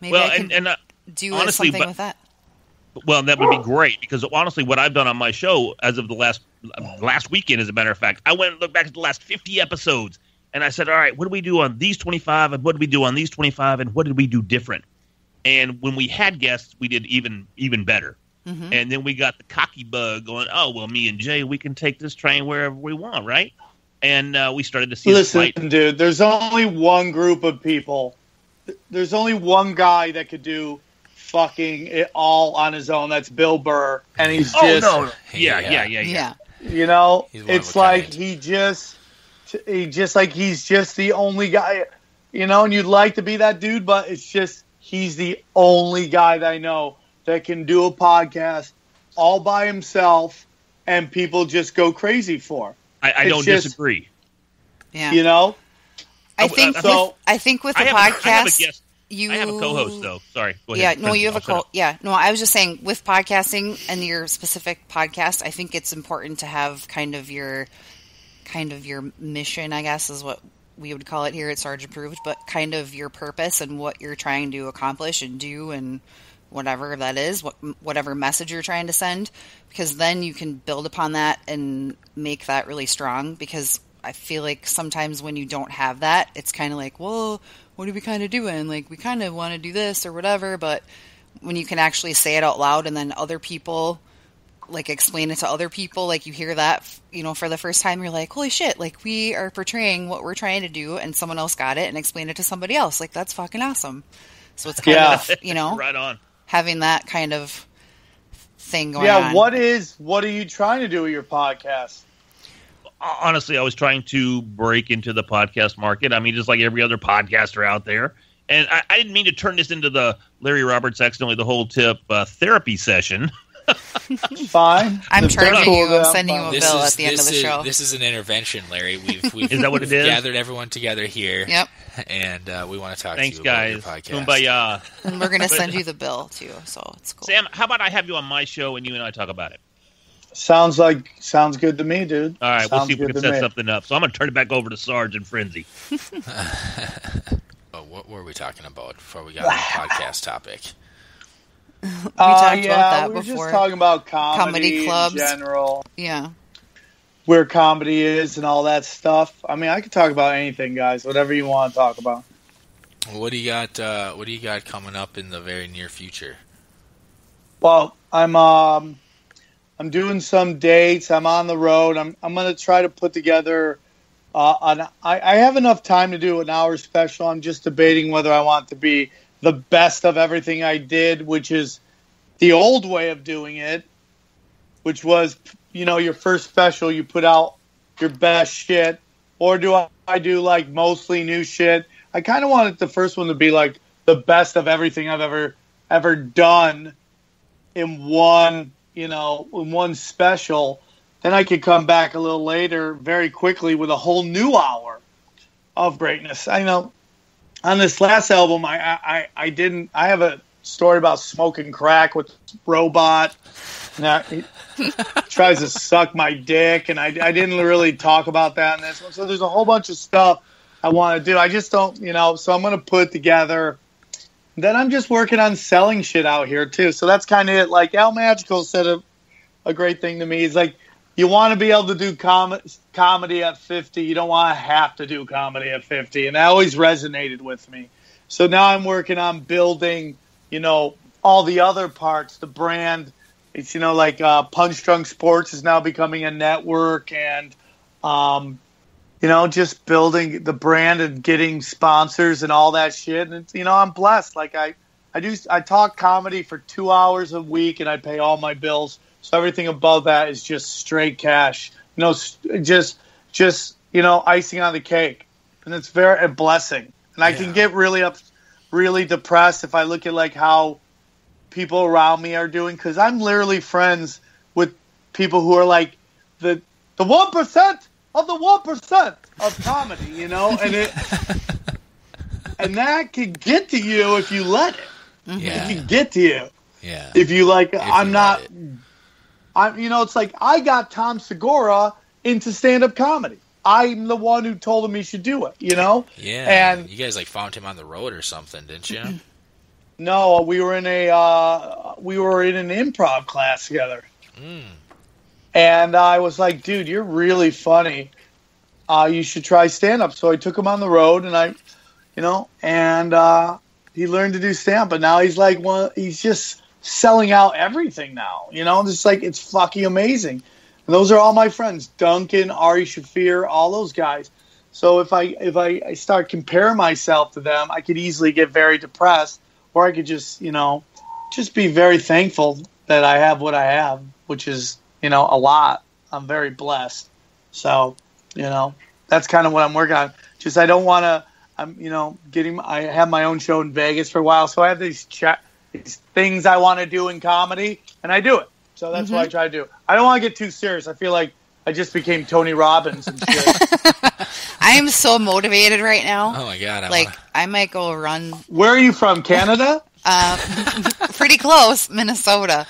maybe well, I can and, and uh, do honestly, something but- with that. Well, that would be great because honestly, what I've done on my show as of the last last weekend, as a matter of fact, I went and looked back at the last fifty episodes, and I said, "All right, what did we do on these twenty five, and what did we do on these twenty five, and what did we do different?" And when we had guests, we did even even better. Mhm. And then we got the cocky bug going. Oh well, me and Jay, we can take this train wherever we want, right? And uh, we started to see Listen, the dude, there's only one group of people. There's only one guy that could do fucking it all on his own. That's Bill Burr, and he's Oh just no! Yeah, yeah, yeah, yeah. You know, He's one of it's like kind. he just, he just like he's just the only guy. You know, and you'd like to be that dude, but it's just he's the only guy that I know that can do a podcast all by himself, and people just go crazy for. I, I don't just- disagree. Yeah. You know, I uh, think so- with, I think with I the have a- I have a podcast, guest- you I have a co-host though. Sorry. Go yeah, ahead. no, you have a I'll shut co. Yeah, no, I was just saying with podcasting and your specific podcast, I think it's important to have kind of your kind of your mission, I guess, is what we would call it here at Sarge Approved, but kind of your purpose and what you're trying to accomplish and do and whatever that is, what whatever message you're trying to send, because then you can build upon that and make that really strong. Because I feel like sometimes when you don't have that, it's kind of like, well, what are we kind of doing? Like we kind of want to do this or whatever, but when you can actually say it out loud and then other people like explain it to other people like you hear that you know for the first time you're like holy shit like we are portraying what we're trying to do and someone else got it and explained it to somebody else like that's fucking awesome so it's kind Yeah. of you know right on having that kind of thing going yeah. on What is what are you trying to do with your podcast? Honestly, I was trying to break into the podcast market. I mean, just like every other podcaster out there. And I, I didn't mean to turn this into the Larry Roberts accidentally the whole tip uh, therapy session. Fine. I'm If they're charging cool you. with I'm sending you a. This bill is- at the end of the is- show. This is an intervention, Larry. We've we've, Is that what it we've is? gathered everyone together here. Yep. And uh, we want to talk Thanks, to you about your guys. podcast. Kumbaya. and we're gonna send you the bill too, so it's cool. Sam, how about I have you on my show and you and I talk about it? Sounds like sounds good to me, dude. All right, we'll see if we can set me. something up. So I'm going to turn it back over to Sarge and Frenzy. Oh, what were we talking about before we got on the podcast topic? We Uh, talked yeah, about that we were before. just talking about comedy, Comedy clubs. in general, Yeah. where comedy is, and all that stuff. I mean, I could talk about anything, guys. Whatever you want to talk about. What do you got? Uh, what do you got coming up in the very near future? Well, I'm um, I'm doing some dates. I'm on the road. I'm I'm gonna try to put together. Uh, an, I, I have enough time to do an hour special. I'm just debating whether I want to be the best of everything I did, which is the old way of doing it, which was you know your first special you put out your best shit, or do I, I do like mostly new shit? I kind of wanted the first one to be like the best of everything I've ever ever done in one, you know, in one special, then I could come back a little later very quickly with a whole new hour of greatness. I know on this last album, I, I, I didn't, I have a story about smoking crack with robot. Now, he tries to suck my dick, and I, I didn't really talk about that in this one. So there's a whole bunch of stuff I want to do. I just don't, you know, so I'm going to put together then I'm just working on selling shit out here too. So that's kind of it. Like Al Madrigal said a, a great thing to me. He's like, you want to be able to do com- comedy at 50. You don't want to have to do comedy at 50. And that always resonated with me. So now I'm working on building, you know, all the other parts, the brand. It's, you know, like uh, Punch Drunk Sports is now becoming a network and, um, you know, just building the brand and getting sponsors and all that shit. And you know, I'm blessed. Like I, I do, I talk comedy for two hours a week, and I pay all my bills. So everything above that is just straight cash. You know, just, just you know, icing on the cake, and it's very a blessing. And I can get really up, really depressed if I look at like how people around me are doing because I'm literally friends with people who are like the the one percent of the one percent of comedy, you know, and it and that can get to you if you let it. Yeah. It can get to you Yeah. if you like. you I'm let not. I'm. You know, it's like I got Tom Segura into stand up comedy. I'm the one who told him he should do it. You know. Yeah. And you guys like found him on the road or something, didn't you? no, we were in a uh, we were in an improv class together. Mm. And I was like, dude, you're really funny. Uh, you should try stand up. So I took him on the road and I, you know, and uh, he learned to do stand, but now he's like one. He's just selling out everything now. You know, just like it's fucking amazing. And those are all my friends: Duncan, Ari Shaffir, all those guys. So if I if I, I start comparing myself to them, I could easily get very depressed, or I could just you know just be very thankful that I have what I have, which is you know a lot. I'm very blessed. So you know that's kind of what I'm working on. Just I don't want to. I'm you know getting. I have my own show in Vegas for a while, so I have these chat these things I want to do in comedy, and I do it. So that's what I mm-hmm. try to do. I don't want to get too serious. I feel like I just became Tony Robbins and shit. I am so motivated right now. Oh my god! I like wanna- I might go run. Where are you from? Canada? Uh, pretty close, Minnesota.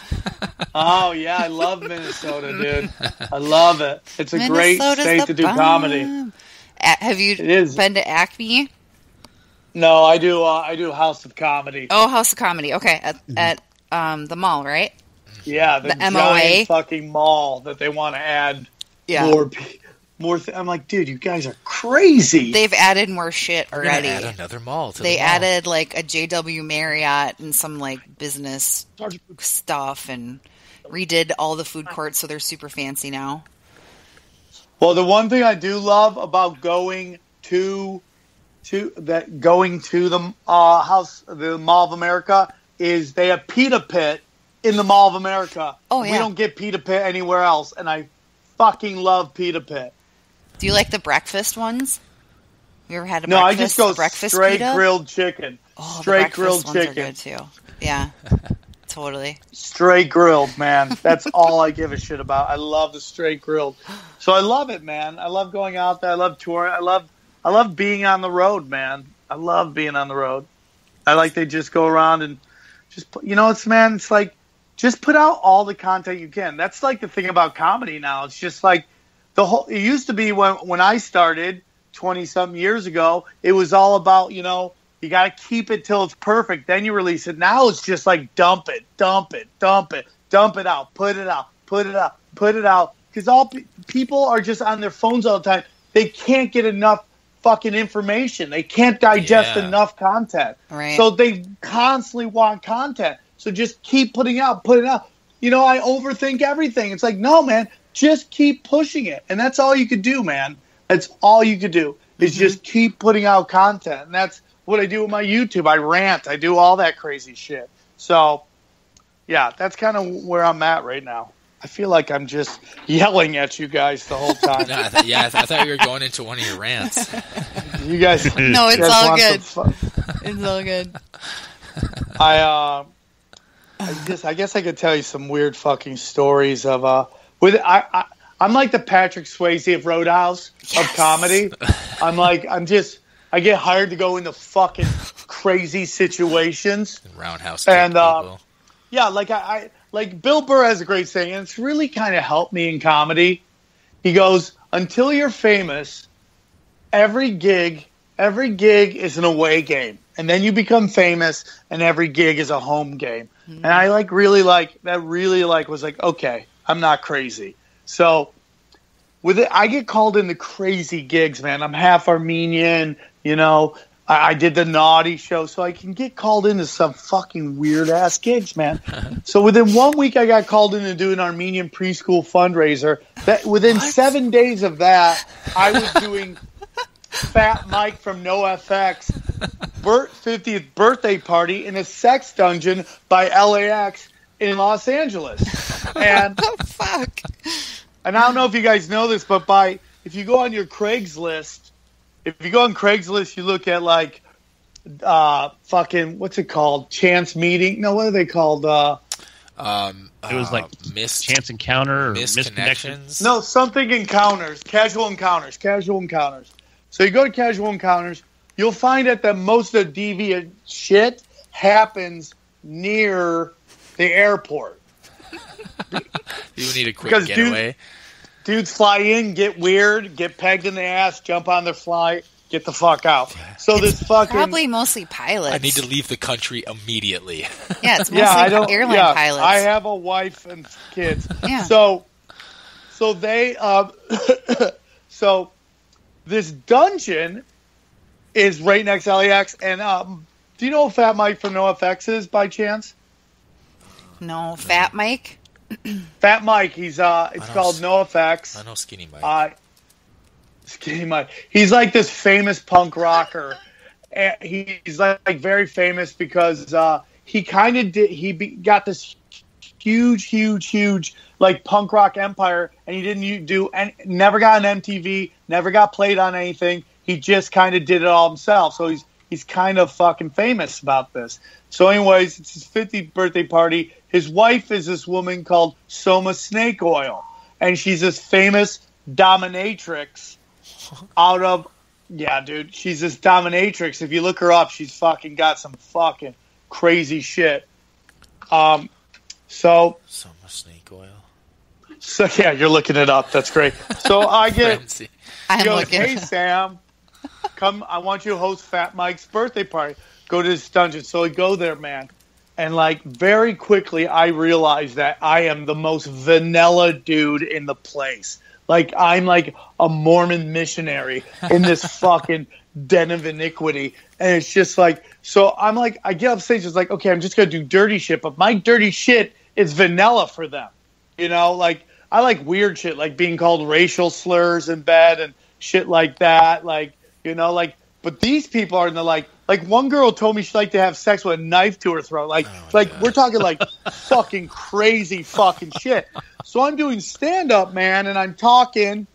Oh yeah, I love Minnesota, dude. I love it. It's a great Minnesota's state to do bomb. comedy. A- have you been to Acme? No, I do. Uh, I do House of Comedy. Oh, House of Comedy. Okay, at, at um, the mall, right? Yeah, the, The giant MOA? fucking mall that they want to add Yeah. more, more. Th- I'm like, dude, you guys are crazy. They've added more shit already. add another mall to they the mall. added like a JW Marriott and some like business stuff and redid all the food courts so they're super fancy now. Well, the one thing I do love about going to to that going to the uh, house, the Mall of America, is they have pita pit in the Mall of America. Oh, yeah, We don't get pita pit anywhere else, and I fucking love pita pit. Do you like the breakfast ones? You ever had a No, I breakfast, just go breakfast straight pita? grilled chicken. Oh, straight grilled chicken. good too. Yeah, totally. Straight grilled, man. That's all I give a shit about. I love the straight grilled. So I love it, man. I love going out there. I love touring. I love I love being on the road, man. I love being on the road. I like they just go around and just put, you know it's man, it's like just put out all the content you can. That's like the thing about comedy now. It's just like the whole it used to be when when I started 20 something years ago, it was all about, you know, you got to keep it till it's perfect, then you release it. Now it's just like dump it, dump it, dump it, dump it out, put it out, put it out, put it out cuz all pe- people are just on their phones all the time. They can't get enough fucking information. They can't digest Yeah. enough content. Right. So they constantly want content. So just keep putting out, put it out. You know, I overthink everything. It's like, no, man, just keep pushing it. And that's all you could do, man. That's all you could do is just keep putting out content. And that's what I do with my YouTube. I rant, I do all that crazy shit. So, yeah, that's kind of where I'm at right now. I feel like I'm just yelling at you guys the whole time. No, I th- yeah, I, th- I thought you were going into one of your rants. You guys, No, it's guys all good. some fun- It's all good. I uh, I just I guess I could tell you some weird fucking stories of uh with I, I I'm like the Patrick Swayze of Roadhouse of comedy. I'm like I'm just I get hired to go into fucking crazy situations. Roundhouse. And uh, yeah, like I, I like Bill Burr has a great saying, and it's really kind of helped me in comedy. He goes, "Until you're famous, every gig, every gig is an away game, and then you become famous, and every gig is a home game." And I like really like that. Really like was like, okay, I'm not crazy. So with it, I get called into crazy gigs, man. I'm half Armenian, you know. I, I did the naughty show, so I can get called into some fucking weird ass gigs, man. so within one week, I got called in to do an Armenian preschool fundraiser. That within seven days of that, I was doing Fat Mike from NoFX Bert 50th birthday party in a sex dungeon by LAX in Los Angeles. And fuck. And I don't know if you guys know this, but by if you go on your Craigslist, if you go on Craigslist, you look at like uh fucking what's it called? Chance meeting? No, what are they called? Uh Um, It was like missed chance encounter or misconnection. misconnections. No, something encounters, casual encounters, casual encounters. So you go to casual encounters, you'll find that the most of the deviant shit happens near the airport. You need a quick Because getaway. Dudes fly in, get weird, get pegged in the ass, jump on their flight, get the fuck out. So this fucking Probably mostly pilots. I need to leave the country immediately. Yeah, it's mostly yeah, I don't. airline yeah, pilots. I have a wife and kids. Yeah. So, so they, um, so this dungeon is right next to LAX, and um, Do you know Fat Mike from NoFX is by chance? No, Fat Mike. Fat Mike. He's uh, it's know called s- NoFX. I know Skinny Mike. Uh, Skinny Mike. He's like this famous punk rocker. And he's like, like very famous because uh, he kind of did. He be, got this huge, huge, huge like punk rock empire, and he didn't do and never got an MTV, never got played on anything. He just kind of did it all himself. So he's he's kind of fucking famous about this. So, anyways, it's his 50th birthday party. His wife is this woman called Soma Snake Oil, and she's this famous dominatrix out of yeah, dude. She's this dominatrix. If you look her up, she's fucking got some fucking crazy shit. Um, so Soma snake oil. so yeah, you're looking it up. That's great. So I get I'm goes, looking. Hey Sam, come. I want you to host Fat Mike's birthday party. Go to this dungeon. So I go there, man, and like very quickly, I realize that I am the most vanilla dude in the place. Like I'm like a Mormon missionary in this fucking den of iniquity, and it's just like so. I'm like, I get up stage, it's like, okay, I'm just gonna do dirty shit, but my dirty shit is vanilla for them. You know, like I like weird shit, like being called racial slurs in bed and shit like that. Like, you know, like, but these people are in the like, like one girl told me she liked to have sex with a knife to her throat. Like, oh, like we're talking like fucking crazy fucking shit. So I'm doing stand up, man, and I'm talking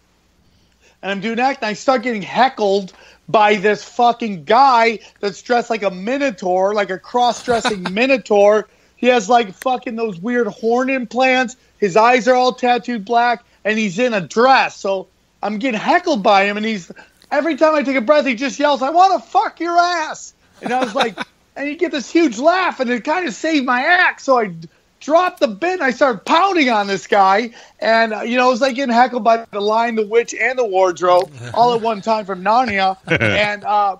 and I'm doing act, and I start getting heckled by this fucking guy that's dressed like a minotaur, like a cross-dressing minotaur. He has like fucking those weird horn implants. His eyes are all tattooed black, and he's in a dress. So I'm getting heckled by him, and he's every time I take a breath, he just yells, "I want to fuck your ass!" And I was like, and you get this huge laugh, and it kind of saved my act. So I dropped the bit and I started pounding on this guy. And, uh, you know, it was like getting heckled by the lion, the witch, and the wardrobe all at one time from Narnia. and uh,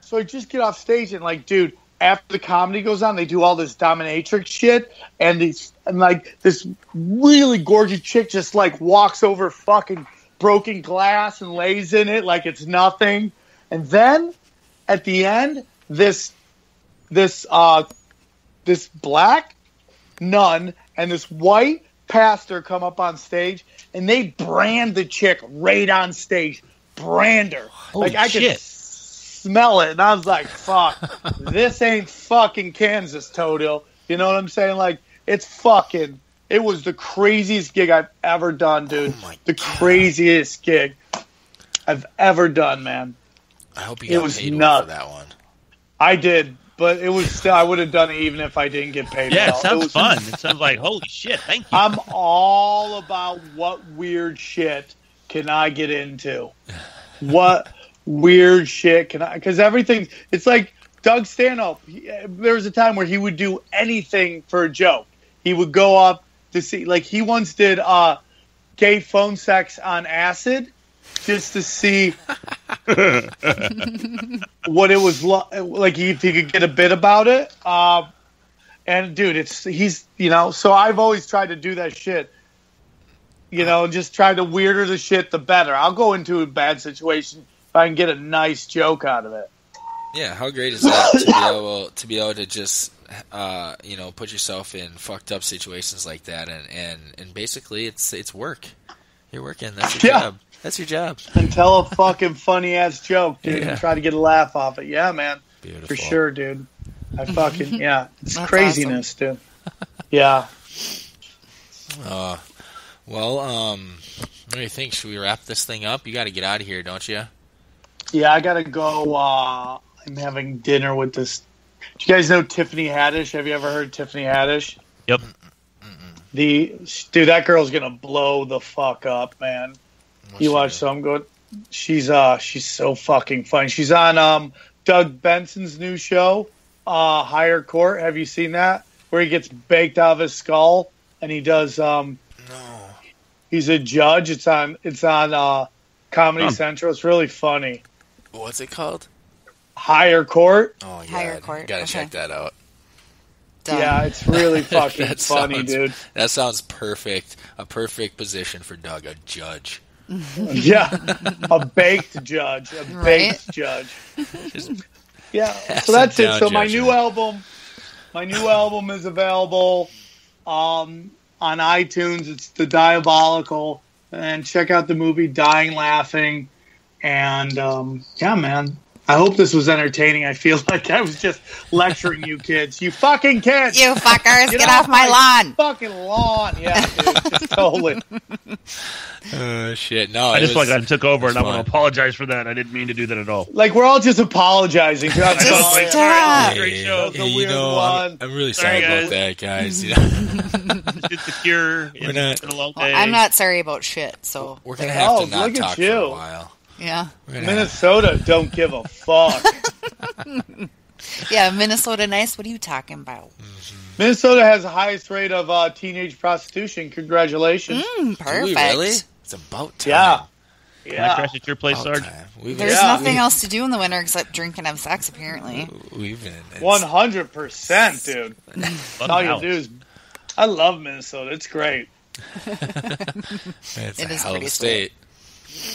so I just get off stage and, like, dude, after the comedy goes on, they do all this dominatrix shit. And these, and like, this really gorgeous chick just, like, walks over fucking broken glass and lays in it like it's nothing. And then at the end, this, this, uh, this black nun and this white pastor come up on stage and they brand the chick right on stage. Brand her. Holy like I could smell it and I was like, fuck, this ain't fucking Kansas, Toadil. You know what I'm saying? Like it's fucking it was the craziest gig I've ever done, dude. Oh the craziest gig I've ever done, man. I hope you It got was paid well nuts. for that one. I did, but it was still I would have done it even if I didn't get paid. Yeah, well. it sounds was- fun. It sounds like holy shit. Thank you. I'm all about what weird shit can I get into? What weird shit can I? Because everything, it's like Doug Stanhope. He, there was a time where he would do anything for a joke. He would go up to see, like he once did uh, gay phone sex on acid just to see what it was lo- like if he could get a bit about it. Uh, and dude, it's he's you know. So I've always tried to do that shit. You know, and just try to weirder the shit, the better. I'll go into a bad situation if I can get a nice joke out of it. Yeah, how great is that to be able to be able to just uh, you know put yourself in fucked up situations like that, and and and basically it's it's work. You're working. That's your Yeah. job. That's your job. And tell a fucking funny ass joke, dude, Yeah. and try to get a laugh off it. Yeah, man, Beautiful. for sure, dude. I fucking yeah, it's That's craziness, dude. Yeah. Uh, well, um, what do you think? Should we wrap this thing up? You got to get out of here, don't you? Yeah, I gotta go. Uh, I'm having dinner with this. Do you guys know Tiffany Haddish? Have you ever heard Tiffany Haddish? Yep. The dude, that girl's gonna blow the fuck up, man. you watch some good. She's uh, she's so fucking funny. She's on um Doug Benson's new show, uh, Higher Court. Have you seen that? Where he gets baked out of his skull and he does um. No. He's a judge. It's on. It's on uh, Comedy Huh. Central. It's really funny. What's it called? Higher Court. Oh, yeah. Higher Court, Gotta okay. check that out. Yeah, it's really fucking That funny, sounds- dude. That sounds perfect. A perfect position for Doug, a judge. Yeah, a baked judge, a Right? baked judge. Just Yeah. So that's it it. down, So my new album, my new album is available um, on iTunes. It's the Diabolical, and check out the movie Dying Laughing. And um, yeah, man, I hope this was entertaining. I feel like I was just lecturing you kids. You fucking kids. You fuckers, get off my lawn. Fucking lawn. Yeah, dude, totally. Oh shit! No, I it just was- like I took over, it was and I want to apologize for that. I didn't mean to do that at all. Like we're all just apologizing. Just Just stop. Great show. That was you weird know, one. I'm, I'm really Sorry, sorry, about that, guys. You know, It's secure. We're not- been a long Well, day. I'm not sorry about shit. So we're gonna have Oh, to not look at talk for a while. Yeah, We're Minnesota don't give a fuck. yeah. Minnesota nice. What are you talking about? Minnesota has the highest rate of uh, teenage prostitution. Congratulations. Mm, Do we perfect. really? It's about time. Yeah. Can I Yeah. crash at your place, About Sarge? time. We've, There's Yeah. nothing else to do in the winter except drink and have sex. Apparently, We've been One hundred percent, dude. Fun All you do is. I love Minnesota. It's great. It's It a is hell of a state.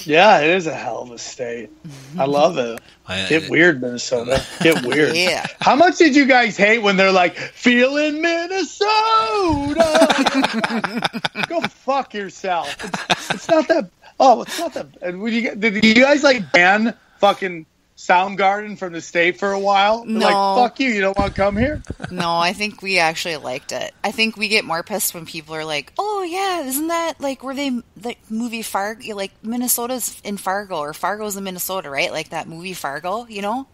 Yeah, it is a hell of a state. I love it. I- Get weird, Minnesota. Get weird. Yeah. How much did you guys hate when they're like, feeling Minnesota? Go fuck yourself. It's, it's not that. Oh, it's not that. And when you did you guys like ban fucking Soundgarden from the state for a while? No. Like, fuck you. You don't want to come here? no. I think we actually liked it. I think we get more pissed when people are like, "Oh yeah, isn't that like where they the movie Fargo? Like Minnesota's in Fargo or Fargo's in Minnesota, right? Like that movie Fargo, you know?"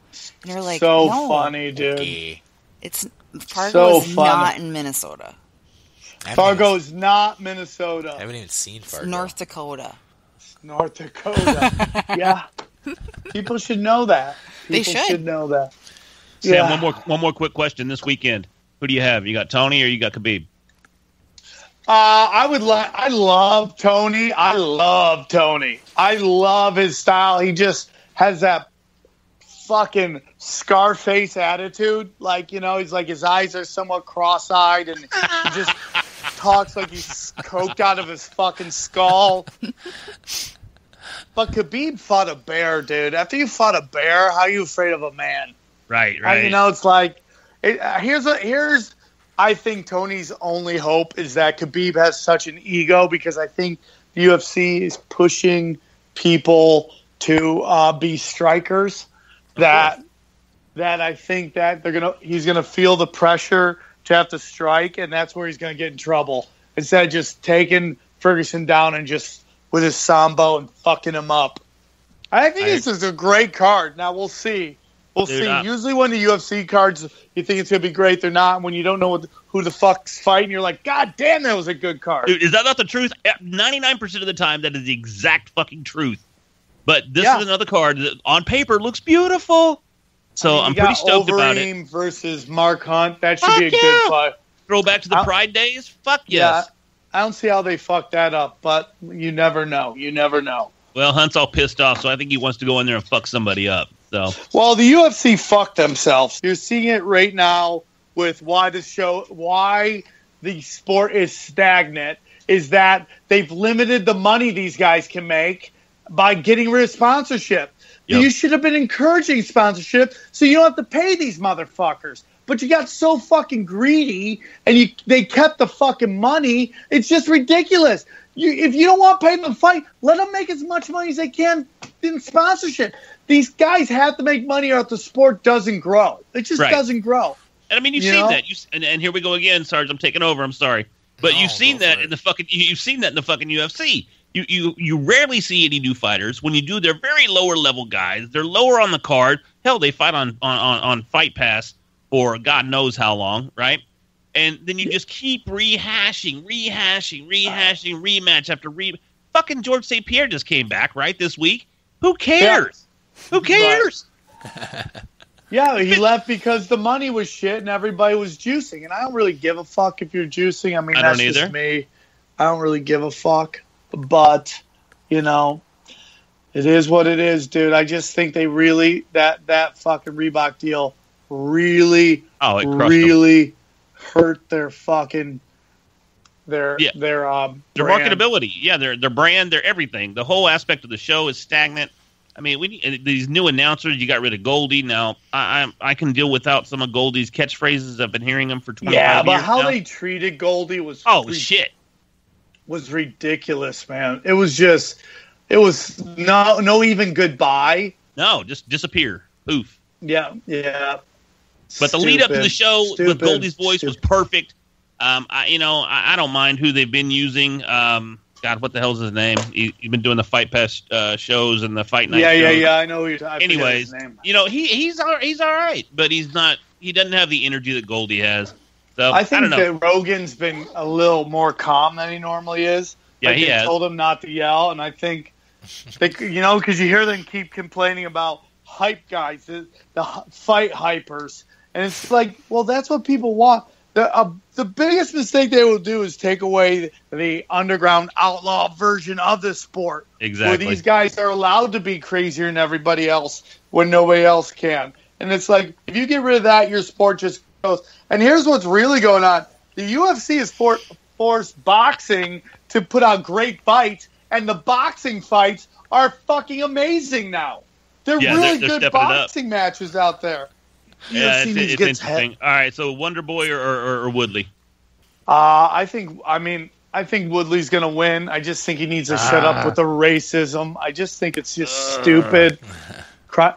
And you're like, so "No, funny, dude. Okay. It's Fargo So is funny. not in Minnesota. I Fargo even- is not Minnesota. I haven't even seen It's Fargo. North Dakota. North Dakota. yeah. People should know that. They People should. know that. Sam, Yeah. one more one more quick question this weekend. Who do you have? You got Tony or you got Khabib? Uh, I would like. I love Tony. I love Tony. I love his style. He just has that fucking Scarface attitude. Like you know, he's like his eyes are somewhat cross-eyed, and he just talks like he's coked out of his fucking skull. But Khabib fought a bear, dude. After you fought a bear, how are you afraid of a man? Right, right. you know, it's like it, uh, here's a here's. I think Tony's only hope is that Khabib has such an ego because I think the UFC is pushing people to uh, be strikers. That that I think that they're gonna he's gonna feel the pressure to have to strike, and that's where he's gonna get in trouble. Instead of just taking Ferguson down and just with his sambo and fucking him up. I think I- this is a great card. Now we'll see. We'll Dude, see. Usually, when the UFC cards, you think it's gonna be great. They're not. And when you don't know what, who the fuck's fighting, you're like, God damn, that was a good card. Dude, is that not the truth? Eh, Ninety nine percent of the time, that is the exact fucking truth. But this Yeah. is another card that on paper looks beautiful. So I mean, you pretty stoked about it. Overeem versus Mark Hunt. That should Fuck be a yeah. good fight. Throw back to the Pride days. Fuck yes. Yeah, I don't see how they fucked that up, but you never know. You never know. Well, Hunt's all pissed off, so I think he wants to go in there and fuck somebody up. So Well, the UFC fucked themselves. You're seeing it right now with why the show, why the sport is stagnant, is that they've limited the money these guys can make by getting rid of sponsorship. Yep. You should have been encouraging sponsorship so you don't have to pay these motherfuckers. But you got so fucking greedy and you they kept the fucking money. It's just ridiculous. You, if you don't want to pay them to fight, let them make as much money as they can in sponsorship. These guys have to make money or the sport doesn't grow. It just Right. doesn't grow. And I mean, you've You seen know? that. You and, and here we go again, Sarge. I'm taking over. I'm sorry, but No, you've seen that in the fucking. You, you've seen that in the fucking UFC. You you you rarely see any new fighters. When you do, they're very lower level guys. They're lower on the card. Hell, they fight on on on, on Fight Pass for God knows how long, right? And then you just keep rehashing, rehashing, rehashing, rematch after re. Fucking George St. Pierre just came back, right, this week. Who cares? Who cares? Yeah, he left because the money was shit and everybody was juicing. And I don't really give a fuck if you're juicing. I mean, I that's don't just either. me. I don't really give a fuck. But, you know, it is what it is, dude. I just think they really that that fucking Reebok deal really Oh, it crushed them. really hurt their fucking their Yeah. their um their brand. marketability. Yeah, their their brand, their everything. The whole aspect of the show is stagnant. I mean, we need, these new announcers. You got rid of Goldie. Now I I, I can deal without some of Goldie's catchphrases. I've been hearing them for twenty Yeah, but how now. they treated Goldie was oh ri- shit. was ridiculous, man. It was just, it was no no even goodbye. No, just disappear. Poof. Yeah, yeah. But the lead up to the Stupid. show with Goldie's voice was perfect. Um, I, you know, I, I don't mind who they've been using. Um, God, what the hell's his name? He, he's been doing the Fight Pass uh, shows and the Fight Night. Yeah, yeah, shows. yeah. I know who you're talking. Anyways, name. you know, he he's all, he's all right, but he's not. He doesn't have the energy that Goldie has. So I think don't know. that Rogan's been a little more calm than he normally is. Yeah, like he they has. told him not to yell, and I think they, you know, because you hear them keep complaining about hype guys, the, the fight hypers, and it's like, well, that's what people want. The uh, the biggest mistake they will do is take away the underground outlaw version of the sport, Exactly. where these guys are allowed to be crazier than everybody else when nobody else can. And it's like if you get rid of that, your sport just goes. And here's what's really going on: the UFC is for, forced boxing to put out great fights, and the boxing fights are fucking amazing now. They're Yeah, really they're- they're good stepping it up. boxing matches out there. Yeah, it's, needs it's to get interesting. All right, so Wonder Boy or, or, or Woodley. Uh, I think. I mean, I think Woodley's going to win. I just think he needs to shut Ah. up with the racism. I just think it's just stupid. Cry,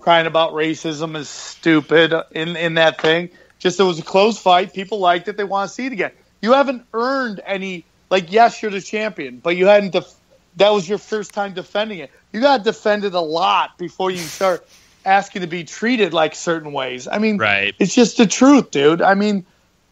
crying about racism is stupid in in that thing. Just it was a close fight. People liked it. They want to see it again. You haven't earned any. Like, yes, you're the champion, but you hadn't. Def- that was your first time defending it. You got to defend it a lot before you start asking to be treated like certain ways. I mean, right. it's just the truth, dude. I mean,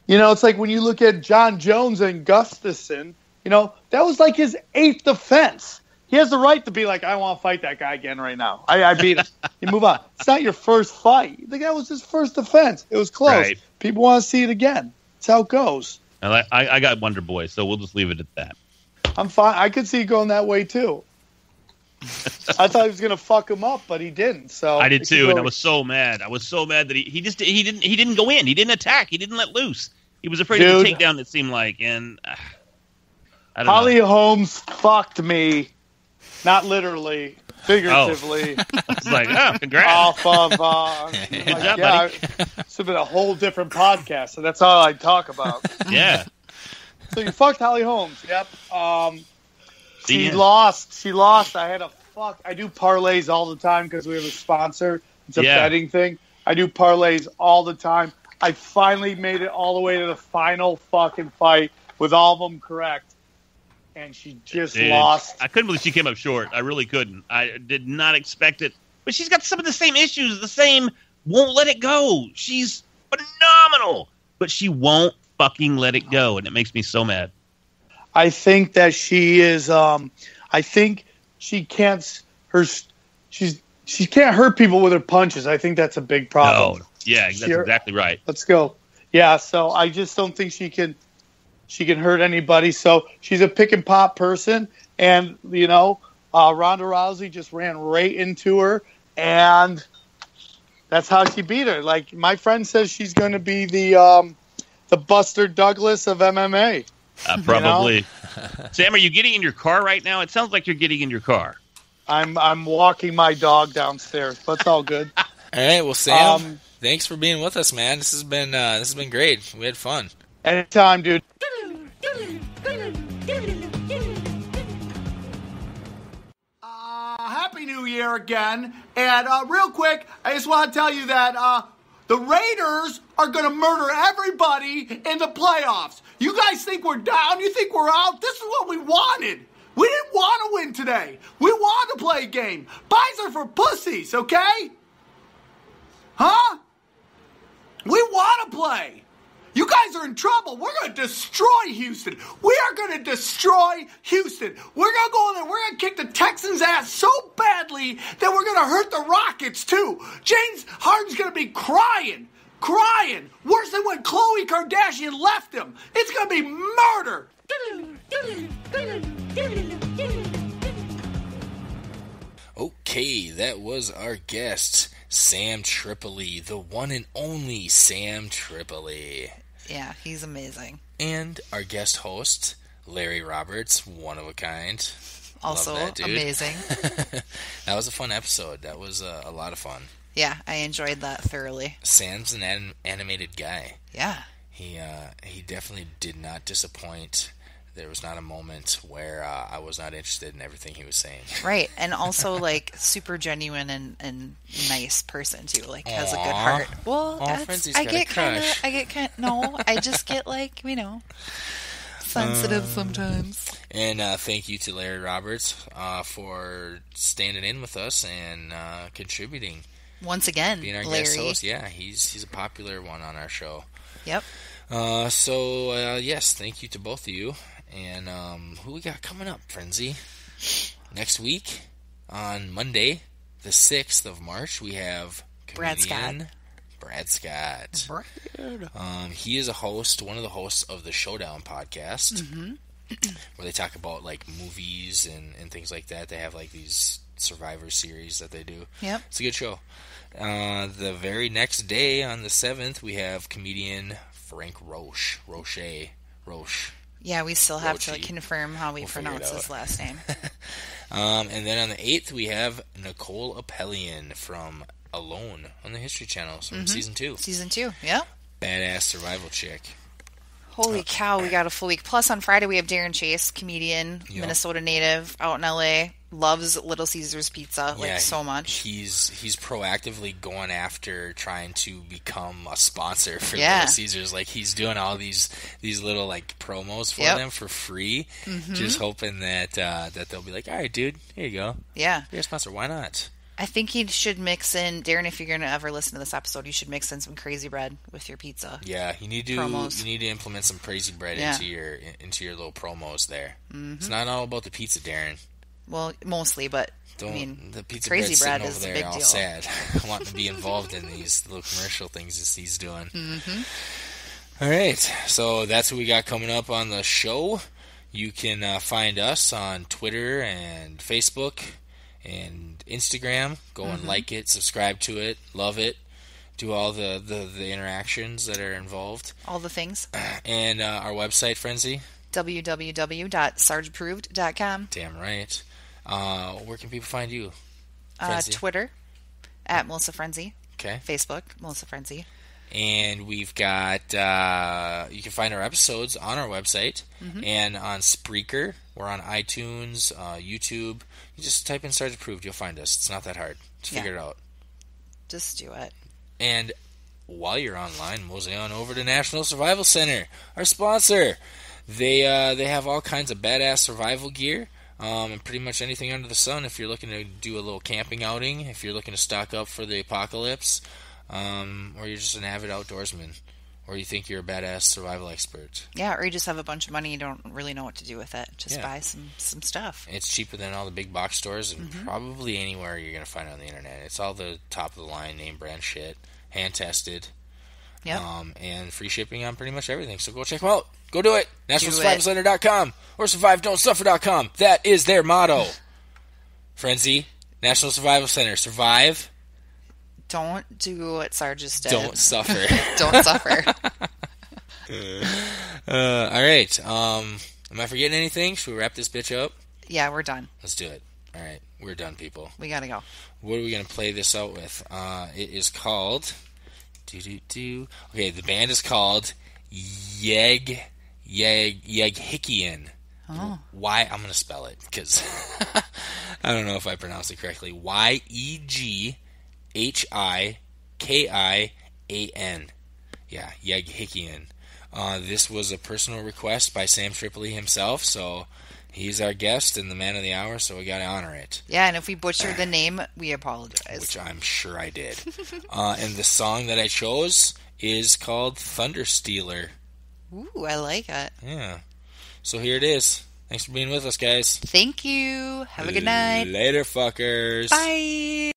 you know, it's like when you look at Jon Jones and Gustafsson, you know, that was like his eighth defense. He has the right to be like, I want to fight that guy again right now. I, I beat him. you move on. It's not your first fight. The guy was his first defense. It was close. Right. People want to see it again. That's how it goes. And I, I I got Wonder Boy, so we'll just leave it at that. I'm fine. I could see it going that way too. I thought he was gonna fuck him up, but he didn't. So I did too, and I was so mad. I was so mad that he, he just he didn't he didn't go in. He didn't attack. He didn't let loose. He was afraid of the Dude. takedown. It seemed like, and uh, I don't Holly Holmes fucked me, not literally, figuratively. It's like, oh, congrats. Off of, uh, like, job, yeah, buddy. It's been a whole different podcast, so that's all I talk about. Yeah. So you fucked Holly Holmes. Yep. Um, she ya. lost. She lost. I had a fuck. I do parlays all the time because we have a sponsor. It's a Yeah. betting thing. I do parlays all the time. I finally made it all the way to the final fucking fight with all of them correct, and she just Dude, lost. I couldn't believe she came up short. I really couldn't. I did not expect it. But she's got some of the same issues. The same won't let it go. She's phenomenal, but she won't fucking let it go, and it makes me so mad. I think that she is. Um, I think she can't. Her she's she can't hurt people with her punches. I think that's a big problem. No, yeah, that's Sure. exactly right. Let's go. Yeah. So I just don't think she can. She can hurt anybody. So she's a pick and pop person, and you know, uh, Ronda Rousey just ran right into her, and that's how she beat her. Like my friend says, she's going to be the um, the Buster Douglas of MMA. Uh, You know? probably. Sam, are you getting in your car right now? It sounds like you're getting in your car. I'm I'm walking my dog downstairs, but it's all good. All right, well, Sam, Um, thanks for being with us, man. This has been uh, this has been great. We had fun. Anytime, dude. Uh, Happy New Year again. And uh, real quick, I just want to tell you that uh, the Raiders are going to murder everybody in the playoffs. You guys think we're down? You think we're out? This is what we wanted. We didn't want to win today. We wanted to play a game. Buys are for pussies, okay? Huh? We want to play. You guys are in trouble. We're going to destroy Houston. We are going to destroy Houston. We're going to go in there. We're going to kick the Texans' ass so badly that we're going to hurt the Rockets, too. James Harden's going to be crying, crying. Worse than when Khloe Kardashian left him. It's going to be murder. Okay, that was our guest, Sam Tripoli, the one and only Sam Tripoli. Yeah, he's amazing. And our guest host, Larry Roberts, one of a kind. Also that, amazing. that was a fun episode. That was uh, a lot of fun. Yeah, I enjoyed that thoroughly. Sam's an anim- animated guy. Yeah. He uh, he definitely did not disappoint. There was not a moment where uh, I was not interested in everything he was saying. Right, and also like super genuine and, and nice person too. Like has a good heart. Well, Aw, that's, Frenzy's I get kind of. I get kind. No, I just get like you know sensitive Uh, sometimes. And uh, thank you to Larry Roberts uh, for standing in with us and uh, contributing. Once again, being our Larry. guest host. Yeah, he's he's a popular one on our show. Yep. Uh, so uh, yes, thank you to both of you. And um, who we got coming up, Frenzy? Next week on Monday, the sixth of March, we have Brad Scott. Brad Scott. Um, he is a host, one of the hosts of the Showdown podcast, Mhm. where they talk about like movies and, and things like that. They have like these Survivor series that they do. Yep. It's a good show. Uh, the very next day, on the seventh, we have comedian Frank Roche. Roche. Roche. Yeah, we still have to confirm how we We'll pronounce his last name. Um, and then on the 8th, we have Nicole Apelian from Alone on the History Channel from Mhm. season 2. Season two. yeah. Badass survival chick. Holy cow, we got a full week. Plus, on Friday, we have Darren Chase, comedian, Yep. Minnesota native, out in LA. Loves Little Caesars pizza like Yeah, so much. He's he's proactively going after trying to become a sponsor for Yeah. Little Caesars. Like he's doing all these these little like promos for Yep. them for free, Mhm. just hoping that uh, that they'll be like, all right, dude, here you go. Yeah. You're a sponsor. Why not? I think he should mix in, Darren, if you're going to ever listen to this episode, you should mix in some crazy bread with your pizza. Yeah, you need to Promos. you need to implement some crazy bread Yeah. into your into your little promos there. Mhm. It's not all about the pizza, Darren. Well, mostly, but Don't I mean, the pizza crazy bread sitting is a big all deal. sad. I want to be involved in these little commercial things that he's doing. hmm All right, so that's what we got coming up on the show. You can uh, find us on Twitter and Facebook and Instagram. Go and Mhm. like it, subscribe to it, love it, do all the, the, the interactions that are involved. All the things. And uh, our website, Frenzy. www.sargeapproved.com. Damn right. Uh, where can people find you? Uh, Twitter, at Melissa Frenzy. Okay. Facebook, Melissa Frenzy. And we've got, uh, you can find our episodes on our website Mhm. and on Spreaker. We're on iTunes, uh, YouTube. You just type in Sarge Approved, you'll find us. It's not that hard. Just figure it out. Just do it. And while you're online, mosey on over to National Survival Center, our sponsor. They uh, they have all kinds of badass survival gear, um, and pretty much anything under the sun. If you're looking to do a little camping outing, if you're looking to stock up for the apocalypse, um, or you're just an avid outdoorsman, or you think you're a badass survival expert, Yeah, or you just have a bunch of money, you don't really know what to do with it. Just Yeah. buy some some stuff. it's cheaper than all the big box stores and Mhm. probably anywhere you're gonna find on the internet. It's all the top of the line name brand shit, hand tested. Yep. Um, and free shipping on pretty much everything. So go check them out. Go do it. NationalSurvivalCenter.com or SurviveDon'tSuffer.com. That is their motto. Frenzy, National Survival Center. Survive, Don't do what Sarge just did. don't suffer. don't suffer. uh, all right. Um, am I forgetting anything? Should we wrap this bitch up? Yeah, we're done. Let's do it. All right. We're done, people. We gotta go. What are we going to play this out with? Uh, it is called. Do, do, do. Okay, the band is called Yeg. Yeg. Yeghickian. Oh. Why? I'm going to spell it because I don't know if I pronounced it correctly. Y E G H I K I A N. Yeah, Yeghickian. Uh, this was a personal request by Sam Tripoli himself, so he's our guest and the man of the hour, so we got to honor it. Yeah, and if we butchered the name, we apologize. Which I'm sure I did. uh, and the song that I chose is called Thunder Stealer. Ooh, I like it. Yeah. So here it is. Thanks for being with us, guys. Thank you. Have a good night. Later, fuckers. Bye.